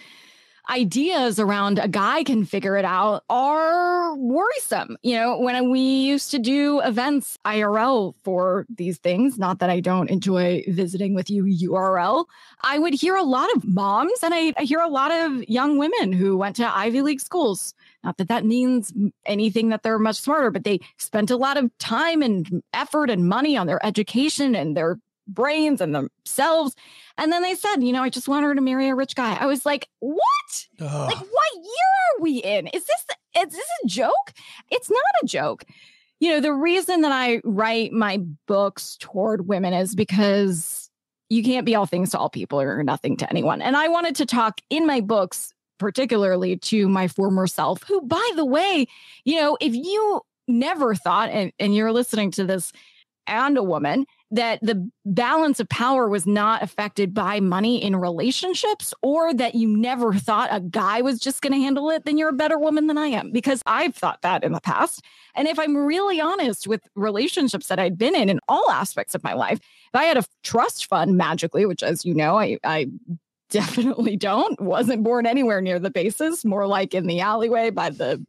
ideas around a guy can figure it out are worrisome. You know, when we used to do events IRL for these things, not that I don't enjoy visiting with you URL, I would hear a lot of moms and I, I hear a lot of young women who went to Ivy League schools. Not that that means anything that they're much smarter, but they spent a lot of time and effort and money on their education and their brains and themselves. And then they said, you know, I just want her to marry a rich guy. I was like, what? Ugh. Like, what year are we in? Is this is this a joke? It's not a joke. You know, the reason that I write my books toward women is because you can't be all things to all people or nothing to anyone. And I wanted to talk in my books particularly to my former self, who, by the way, you know, if you never thought, and, and you're listening to this and a woman, that the balance of power was not affected by money in relationships or that you never thought a guy was just going to handle it, then you're a better woman than I am because I've thought that in the past. And if I'm really honest with relationships that I'd been in in all aspects of my life, if I had a trust fund magically, which as you know, I, I definitely don't, wasn't born anywhere near the bases, more like in the alleyway by the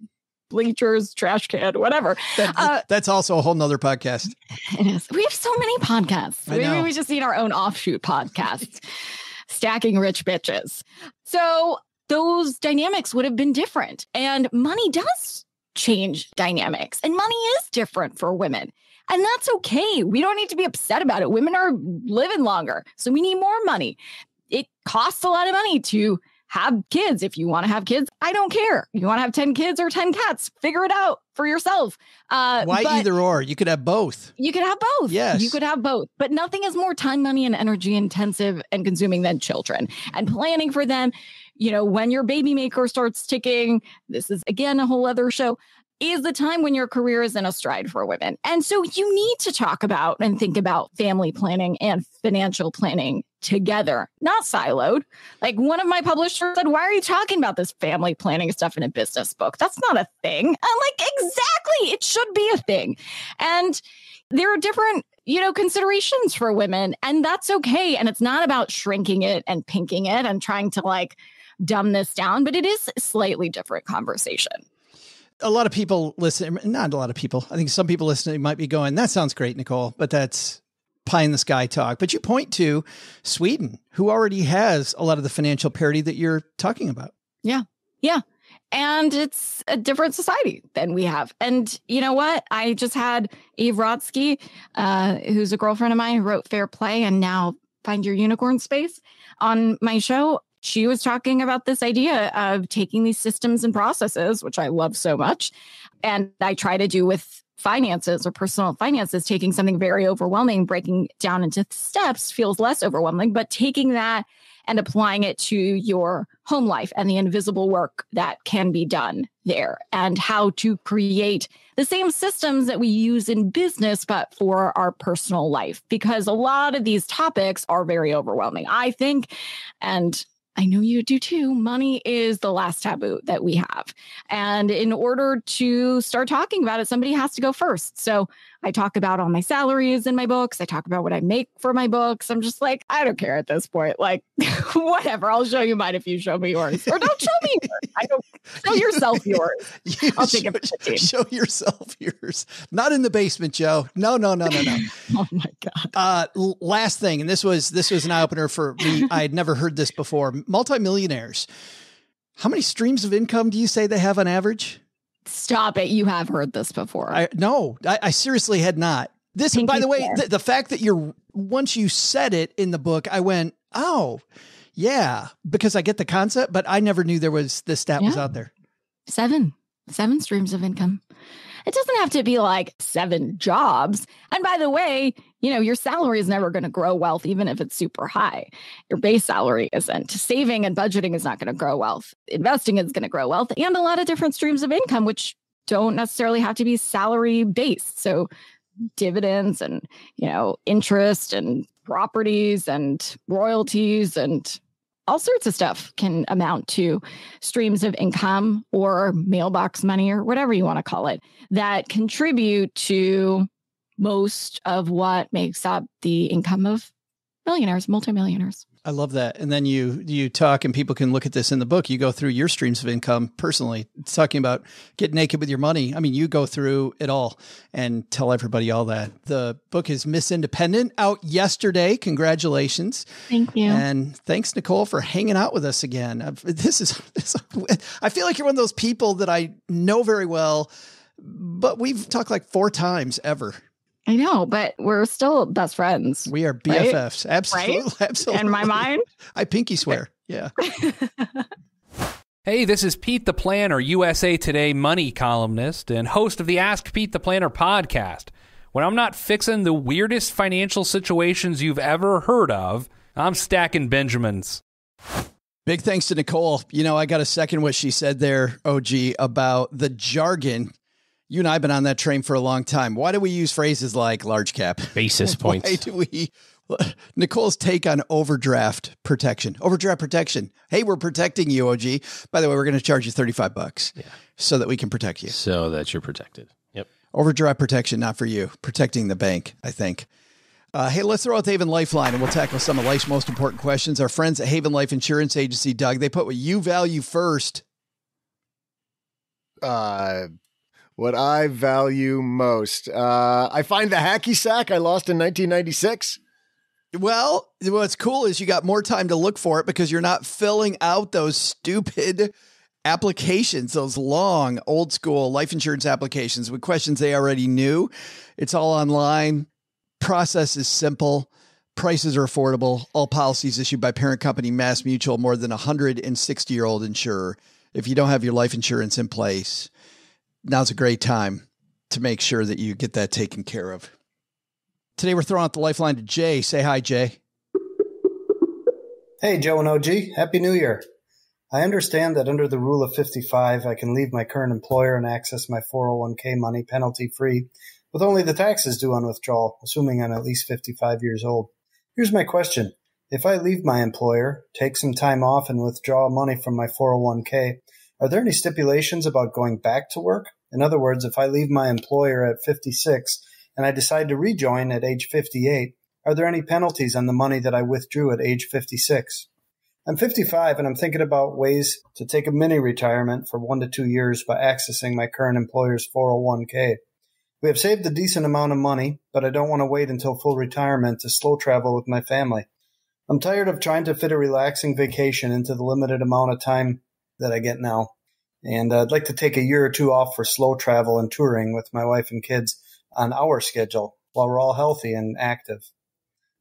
bleachers, trash can, whatever. That, Uh, that's also a whole nother podcast. [laughs] It is. We have so many podcasts. Maybe we just need our own offshoot podcast, [laughs] Stacking Rich Bitches. So those dynamics would have been different. And money does change dynamics, and money is different for women. And that's okay. We don't need to be upset about it. Women are living longer, so we need more money. It costs a lot of money to have kids. If you want to have kids, I don't care. You want to have 10 kids or 10 cats, figure it out for yourself. Uh, Why either or? You could have both. you could have both. Yes. You could have both. But nothing is more time, money, and energy intensive and consuming than children. And planning for them, you know, when your baby maker starts ticking, this is again a whole other show, is the time when your career is in a stride for women. And so you need to talk about and think about family planning and financial planning together, not siloed. Like one of my publishers said, Why are you talking about this family planning stuff in a business book? That's not a thing. I'm like, Exactly. It should be a thing. And there are different, you know, considerations for women, and that's okay. And it's not about shrinking it and pinking it and trying to like dumb this down, but it is a slightly different conversation. A lot of people listen, not a lot of people. I think some people listening might be going, that sounds great, Nicole, but that's pie in the sky talk. But you point to Sweden, who already has a lot of the financial parity that you're talking about. Yeah. Yeah. And it's a different society than we have. And you know what? I just had Eve Rodsky, uh, who's a girlfriend of mine who wrote Fair Play and now Find Your Unicorn Space on my show. She was talking about this idea of taking these systems and processes, which I love so much. And I try to do with finances or personal finances, taking something very overwhelming, breaking down into steps feels less overwhelming, but taking that and applying it to your home life and the invisible work that can be done there and how to create the same systems that we use in business, but for our personal life. Because a lot of these topics are very overwhelming, I think. And I know you do too. Money is the last taboo that we have. And in order to start talking about it, somebody has to go first. So I talk about all my salaries in my books. I talk about what I make for my books. I'm just like, I don't care at this point. Like, [laughs] whatever. I'll show you mine if you show me yours. Or don't show me yours. I don't show yourself [laughs] yours. You I'll take show, it the team. show yourself yours. Not in the basement, Joe. No, no, no, no, no. [laughs] Oh my God. Uh, last thing, and this was this was an eye opener for me. I had never heard this before. Multimillionaires. How many streams of income do you say they have on average? Stop it. You have heard this before. I no, I, I seriously had not. This, Pinky by the way, swear. the, the fact that you're once you said it in the book, I went, oh, yeah, because I get the concept, but I never knew there was this stat was out there. seven, seven streams of income. It doesn't have to be like seven jobs. And by the way, you know, your salary is never going to grow wealth, even if it's super high. Your base salary isn't. Saving and budgeting is not going to grow wealth. Investing is going to grow wealth and a lot of different streams of income, which don't necessarily have to be salary based. So dividends and, you know, interest and properties and royalties and all sorts of stuff can amount to streams of income or mailbox money or whatever you want to call it that contribute to most of what makes up the income of millionaires, multimillionaires. I love that. And then you you talk, and people can look at this in the book. You go through your streams of income personally. It's talking about get naked with your money. I mean, you go through it all and tell everybody all that. The book is Miss Independent out yesterday. Congratulations. Thank you. And thanks, Nicole, for hanging out with us again. I've- This is, [laughs] this, I feel like you're one of those people that I know very well, but we've talked like four times ever. I know, but we're still best friends We are Right? BFFs. Absolutely. Absolutely. in my mind. I pinky swear. [laughs] Yeah. Hey, this is Pete the Planner, USA Today money columnist and host of the Ask Pete the Planner podcast. When I'm not fixing the weirdest financial situations you've ever heard of, I'm stacking Benjamins. Big thanks to Nicole. You know, I got to second what she said there, OG, about the jargon. You and I have been on that train for a long time. Why do we use phrases like large cap? Basis [laughs] points. Why do we? [laughs] Nicole's take on overdraft protection. Overdraft protection. Hey, we're protecting you, OG. By the way, we're going to charge you 35 bucks yeah. so that we can protect you. So that you're protected. Yep. Overdraft protection, not for you. Protecting the bank, I think. Uh, hey, let's throw out the Haven Lifeline and we'll tackle some of life's most important questions. Our friends at Haven Life Insurance Agency, Doug, they put what you value first. Uh, what I value most. Uh, I find the hacky sack I lost in 1996. Well, what's cool is you got more time to look for it because you're not filling out those stupid applications, those long old school life insurance applications with questions they already knew. It's all online. Process is simple. Prices are affordable. All policies issued by parent company Mass Mutual, more than 160 year old insurer. If you don't have your life insurance in place, now's a great time to make sure that you get that taken care of. Today we're throwing out the lifeline to Jay. Say hi, Jay. Hey, Joe and OG. Happy New Year. I understand that under the rule of 55, I can leave my current employer and access my 401k money penalty free with only the taxes due on withdrawal, assuming I'm at least 55 years old. Here's my question. If I leave my employer, take some time off, and withdraw money from my 401k, are there any stipulations about going back to work? In other words, if I leave my employer at 56 and I decide to rejoin at age 58, are there any penalties on the money that I withdrew at age 56? I'm 55 and I'm thinking about ways to take a mini retirement for one to two years by accessing my current employer's 401k. We have saved a decent amount of money, but I don't want to wait until full retirement to slow travel with my family. I'm tired of trying to fit a relaxing vacation into the limited amount of time that I get now. And uh, I'd like to take a year or two off for slow travel and touring with my wife and kids on our schedule while we're all healthy and active.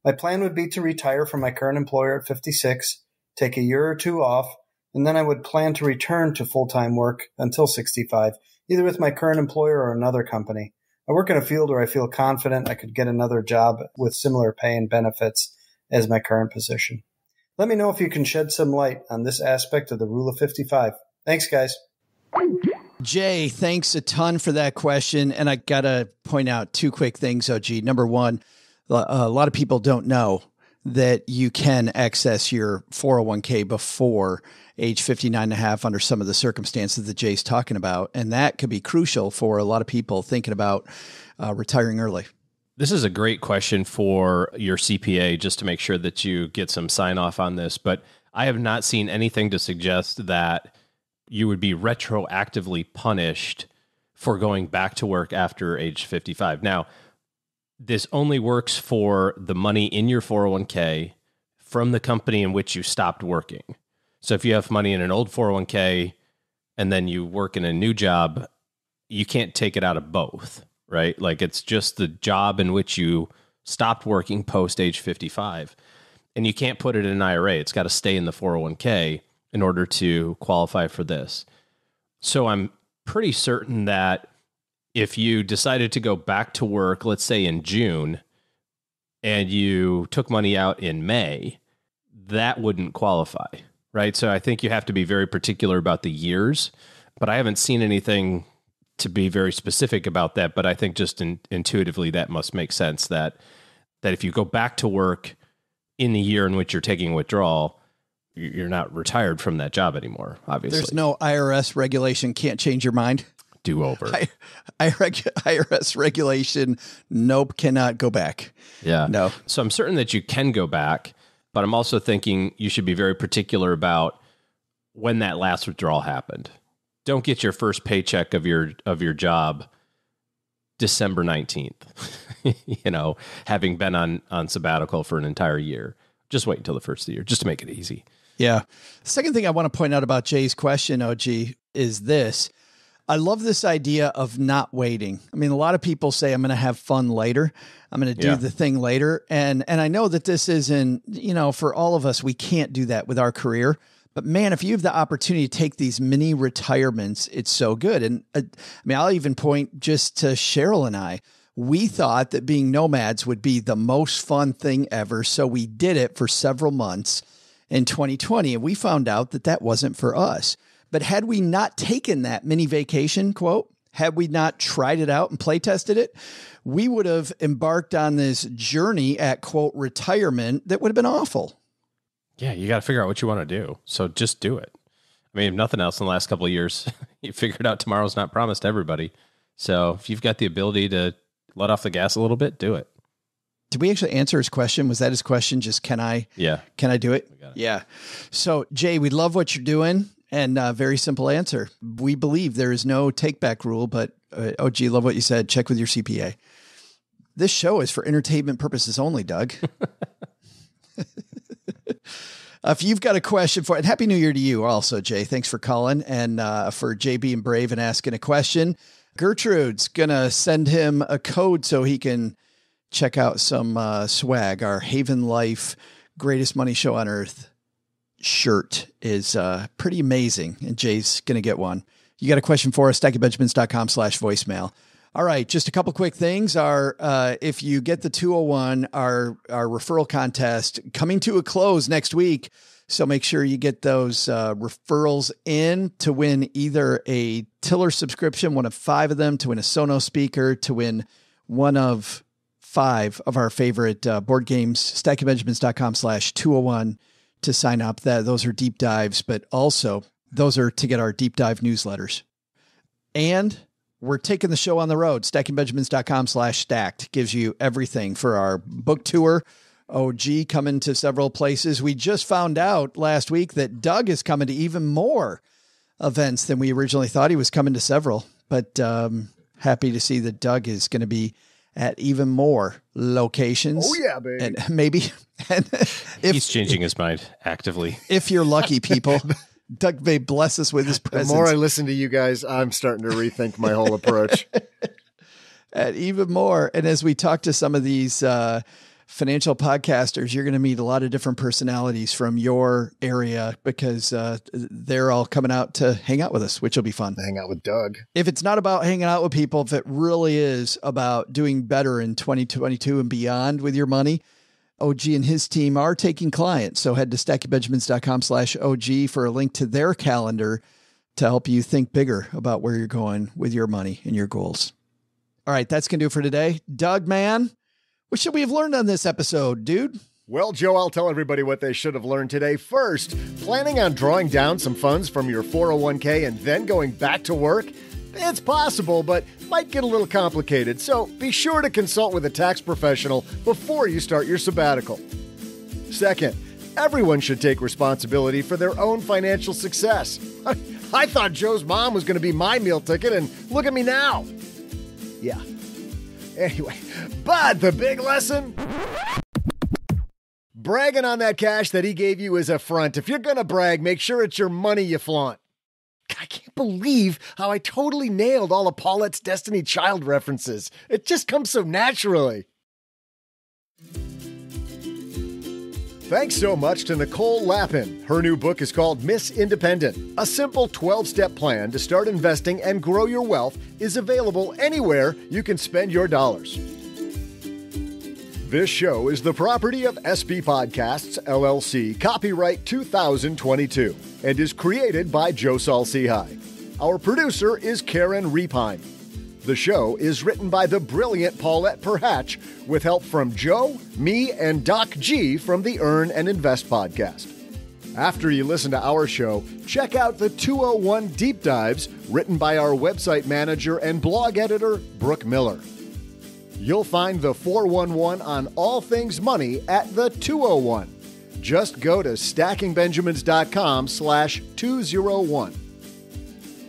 My plan would be to retire from my current employer at 56 take a year or two off, and then I would plan to return to full time work until 65, either with my current employer or another company. I work in a field where I feel confident I could get another job with similar pay and benefits as my current position. Let me know if you can shed some light on this aspect of the rule of 55. Thanks, guys. Jay, thanks a ton for that question. And I got to point out two quick things, OG. Number one, a lot of people don't know that you can access your 401k before age 59 and a half under some of the circumstances that Jay's talking about. And that could be crucial for a lot of people thinking about uh, retiring early. This is a great question for your CPA just to make sure that you get some sign off on this. But I have not seen anything to suggest that you would be retroactively punished for going back to work after age 55. Now, this only works for the money in your 401k from the company in which you stopped working. So if you have money in an old 401k and then you work in a new job, you can't take it out of both, right? Like it's just the job in which you stopped working post age 55. And you can't put it in an IRA. It's got to stay in the 401k in order to qualify for this. So I'm pretty certain that if you decided to go back to work, let's say in June, and you took money out in May, that wouldn't qualify, right? So I think you have to be very particular about the years, but I haven't seen anything to be very specific about that. But I think just in, intuitively that must make sense that that if you go back to work in the year in which you're taking withdrawal, you're not retired from that job anymore. Obviously, there's no IRS regulation can't change your mind do over. I, I reg, IRS regulation, nope, cannot go back. Yeah. No. So I'm certain that you can go back, but I'm also thinking you should be very particular about when that last withdrawal happened. Don't get your first paycheck of your of your job December 19th. [laughs] you know, having been on on sabbatical for an entire year. Just wait until the first of the year just to make it easy. Yeah. Second thing I want to point out about Jay's question, OG, is this I love this idea of not waiting. I mean, a lot of people say I'm going to have fun later. I'm going to do yeah. the thing later. And and I know that this isn't, you know, for all of us we can't do that with our career. But man, if you have the opportunity to take these mini retirements, it's so good. And uh, I mean, I'll even point just to Cheryl and I. We thought that being nomads would be the most fun thing ever, so we did it for several months in 2020 and we found out that that wasn't for us. But had we not taken that mini vacation, quote, had we not tried it out and play tested it, we would have embarked on this journey at quote retirement that would have been awful. Yeah, you got to figure out what you want to do. So just do it. I mean, if nothing else in the last couple of years, [laughs] you figured out tomorrow's not promised to everybody. So if you've got the ability to let off the gas a little bit, do it. Did we actually answer his question? Was that his question? Just can I? Yeah. Can I do it? Yeah. So Jay, we love what you're doing. And a uh, very simple answer. We believe there is no take back rule, but Uh, oh, gee, love what you said. Check with your CPA. This show is for entertainment purposes only, Doug. [laughs] if you've got a question for and happy new year to you also jay. Thanks for calling and uh, for jay being brave and asking a question. Gertrude's gonna send him a code so he can check out some uh, swag. Our haven life greatest money show on earth shirt is uh, pretty amazing and jay's gonna get one. You got a question for us? Stackingbenjamins.com slash voicemail all right, just a couple quick things. Are uh, if you get the 201, our our referral contest coming to a close next week. So make sure you get those uh, referrals in to win either a Tiller subscription, one of five of them, to win a Sonos speaker, to win one of five of our favorite uh, board games. Stackingbenjamins.com slash 201 to sign up. That those are deep dives, but also those are to get our deep dive newsletters. And we're taking the show on the road. StackingBenjamins.com slash stacked gives you everything for our book tour. OG coming to several places. We just found out last week that Doug is coming to even more events than we originally thought. He was coming to several, but um, happy to see that Doug is going to be at even more locations. Oh yeah, baby. And maybe [laughs] and if, He's changing his mind actively. if you're lucky, people, [laughs] Doug may bless us with his presence. The more I listen to you guys, I'm starting to rethink my whole approach. [laughs] and even more. And as we talk to some of these uh, financial podcasters, you're going to meet a lot of different personalities from your area because uh, they're all coming out to hang out with us, which will be fun. Hang out with Doug. If it's not about hanging out with people, if it really is about doing better in 2022 and beyond with your money, OG and his team are taking clients. So head to stackingbenjamins.com slash OG for a link to their calendar to help you think bigger about where you're going with your money and your goals. All right, that's going to do it for today. Doug, man, what should we have learned on this episode, dude? Well, Joe, I'll tell everybody what they should have learned today. First, planning on drawing down some funds from your 401k and then going back to work? It's possible, but might get a little complicated. So be sure to consult with a tax professional before you start your sabbatical. Second, everyone should take responsibility for their own financial success. [laughs] I thought Joe's mom was going to be my meal ticket, and look at me now. Yeah. Anyway, but the big lesson bragging on that cash that he gave you is a front. If you're going to brag, make sure it's your money you flaunt. I can't believe how I totally nailed all of Paulette's Destiny Child references. It just comes so naturally. Thanks so much to Nicole Lapin. Her new book is called Miss Independent. A simple 12 step plan to start investing and grow your wealth is available anywhere you can spend your dollars. This show is the property of SB Podcasts, LLC, copyright 2022, and is created by Joe Saul-Sehy. Our producer is Karen Repine. The show is written by the brilliant Paulette Perhach with help from Joe, me, and Doc G from the Earn and Invest podcast. After you listen to our show, check out the 201 Deep Dives written by our website manager and blog editor, Brooke Miller. You'll find the 411 on all things money at the 201. Just go to stackingbenjamins.com slash 201.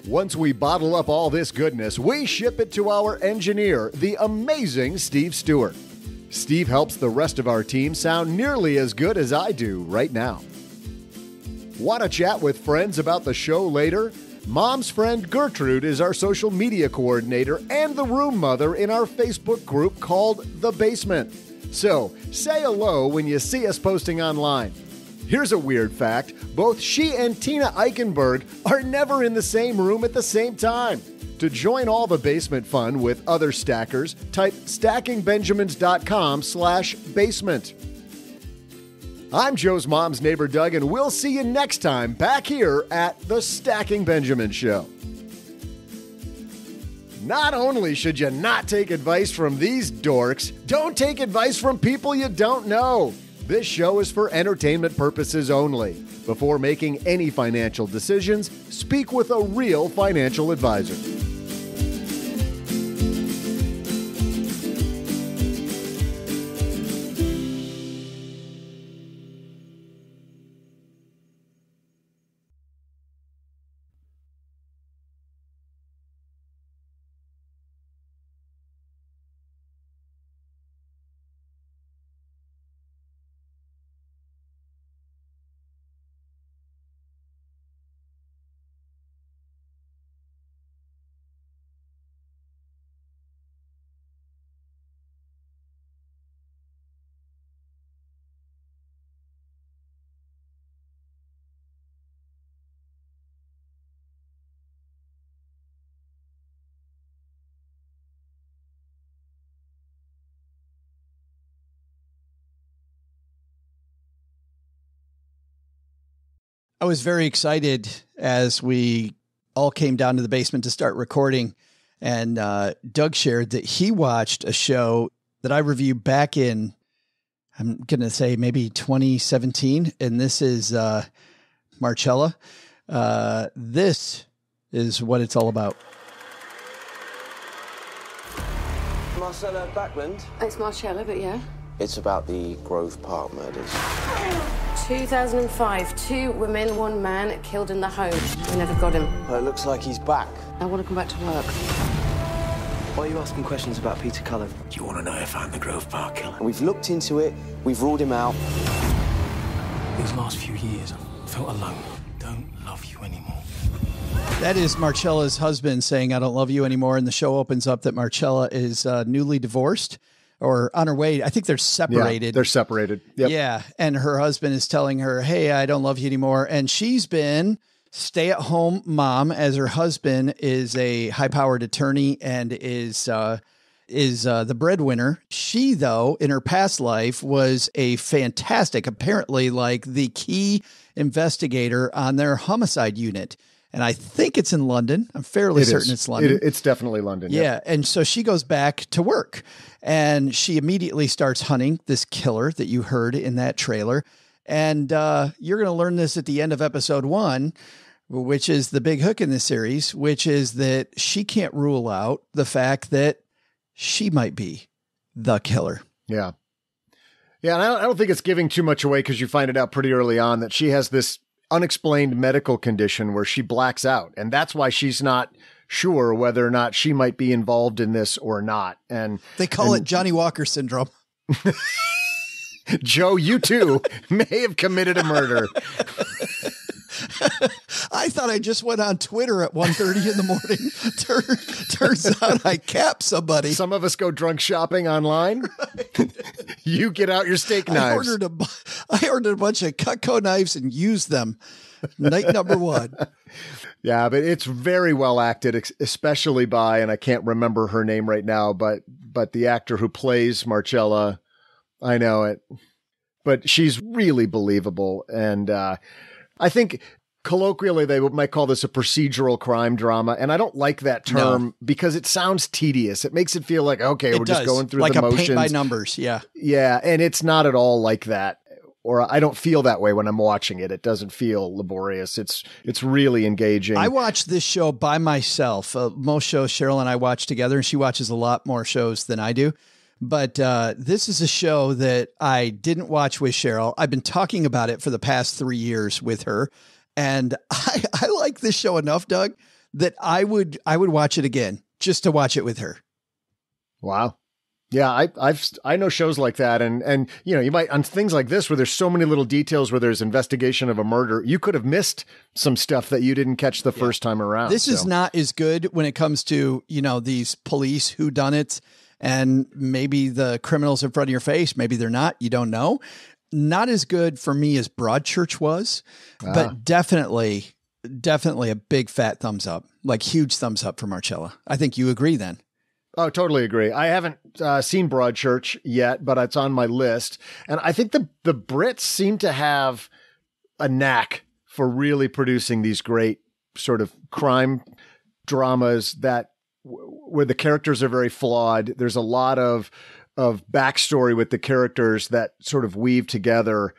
Once we bottle up all this goodness, we ship it to our engineer, the amazing Steve Stewart. Steve helps the rest of our team sound nearly as good as I do right now. Want to chat with friends about the show later? Mom's friend Gertrude is our social media coordinator and the room mother in our Facebook group called The Basement. So say hello when you see us posting online. Here's a weird fact both she and Tina Eichenberg are never in the same room at the same time. To join all the basement fun with other stackers, type stackingbenjamins.com slash basement. I'm Joe's mom's neighbor Doug, and we'll see you next time back here at the Stacking Benjamin Show. Not only should you not take advice from these dorks, don't take advice from people you don't know. This show is for entertainment purposes only. Before making any financial decisions, speak with a real financial advisor. I was very excited as we all came down to the basement to start recording. And uh, Doug shared that he watched a show that I reviewed back in, I'm going to say maybe 2017. And this is uh, Marcella. Uh, this is what it's all about. Marcella Backland. It's Marcella, but yeah. It's about the Grove Park murders. [laughs] 2005, two women, one man killed in the home. We never got him. Well, it looks like he's back. I want to come back to work. Why are you asking questions about Peter Cullen? Do you want to know if I'm the Grove Park killer? We've looked into it, we've ruled him out. These last few years, I've felt alone. Don't love you anymore. That is Marcella's husband saying, I don't love you anymore. And the show opens up that Marcella is uh, newly divorced or on her way. I think they're separated. Yeah, they're separated. Yep. Yeah. And her husband is telling her, Hey, I don't love you anymore. And she's been stay at home mom as her husband is a high powered attorney and is, uh, is uh, the breadwinner. She, though, in her past life, was a fantastic, apparently, like the key investigator on their homicide unit. And I think it's in London. I'm fairly It certain is. it's London. It- it's definitely London. Yeah. yep. And so she goes back to work and she immediately starts hunting this killer that you heard in that trailer. And uh, you're going to learn this at the end of episode one, which is the big hook in this series, which is that she can't rule out the fact that she might be the killer. Yeah. Yeah, and I don't think it's giving too much away because you find it out pretty early on that she has this unexplained medical condition where she blacks out, and that's why she's not sure whether or not she might be involved in this or not. And They call and it Johnnie Walker syndrome. [laughs] [laughs] Joe, you too may have committed a murder. [laughs] [laughs] I thought I just went on Twitter at 1.30 in the morning. [laughs] Tur- turns out I capped somebody. Some of us go drunk shopping online. you get out your steak I knives. ordered a, I ordered a bunch of Cutco knives and used them. Night number one. [laughs] Yeah, but it's very well acted, especially by, and I can't remember her name right now, but but the actor who plays Marcella, I know it, but she's really believable, and uh, I think colloquially they might call this a procedural crime drama, and I don't like that term because it sounds tedious. It makes it feel like okay, It we're does, just going through like the a motions, paint by numbers. Yeah. yeah, and it's not at all like that. Or I don't feel that way when I'm watching it. It doesn't feel laborious. It's it's really engaging. I watch this show by myself. Uh, most shows Cheryl and I watch together, and she watches a lot more shows than I do. But uh, this is a show that I didn't watch with Cheryl. I've been talking about it for the past three years with her, and [laughs] I, I like this show enough, Doug, that I would I would watch it again just to watch it with her. Wow. Yeah, I, I've I know shows like that, and and you know you might on things like this where there's so many little details where there's investigation of a murder, you could have missed some stuff that you didn't catch the first time around. This is not as good when it comes to, you know, these police who done it and maybe the criminals in front of your face, maybe they're not, you don't know. Not as good for me as Broadchurch was, Ah. but definitely definitely a big fat thumbs up. Like huge thumbs up for Marcella. I think you agree then. Oh, totally agree. I haven't uh, seen Broadchurch yet, but it's on my list, and I think the the Brits seem to have a knack for really producing these great sort of crime dramas that where the characters are very flawed. There's a lot of of backstory with the characters that sort of weave together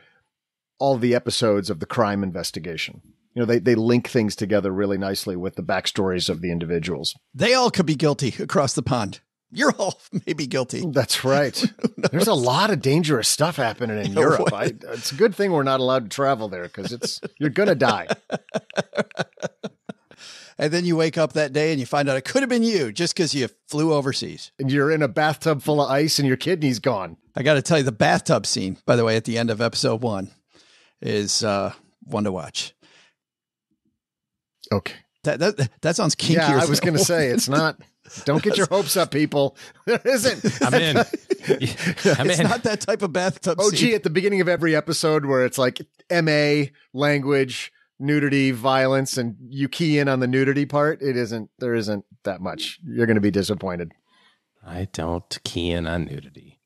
all the episodes of the crime investigation. You know, they they link things together really nicely with the backstories of the individuals. They all could be guilty across the pond. You're all [laughs] maybe guilty. That's right. [laughs] There's a lot of dangerous stuff happening in [laughs] Europe. I, it's a good thing we're not allowed to travel there because it's you're gonna die. And then you wake up that day and you find out it could have been you just because you flew overseas. And you're in a bathtub full of ice and your kidney's gone. I got to tell you, the bathtub scene, by the way, at the end of episode one, is uh, one to watch. Okay. That that that sounds kinkier. Yeah, I was gonna say it's not. Don't get your [laughs] hopes up, people. [laughs] There isn't. I'm in. [laughs] I'm it's in. not that type of bathtub Oh, scene. gee, at the beginning of every episode where it's like MA, language, nudity, violence, and you key in on the nudity part, it isn't, there isn't that much. You're going to be disappointed. I don't key in on nudity.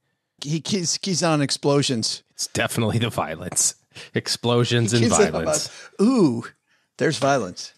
He keys keys on explosions. It's definitely the violence. Explosions and Keeps it up violence. us. Ooh, there's violence.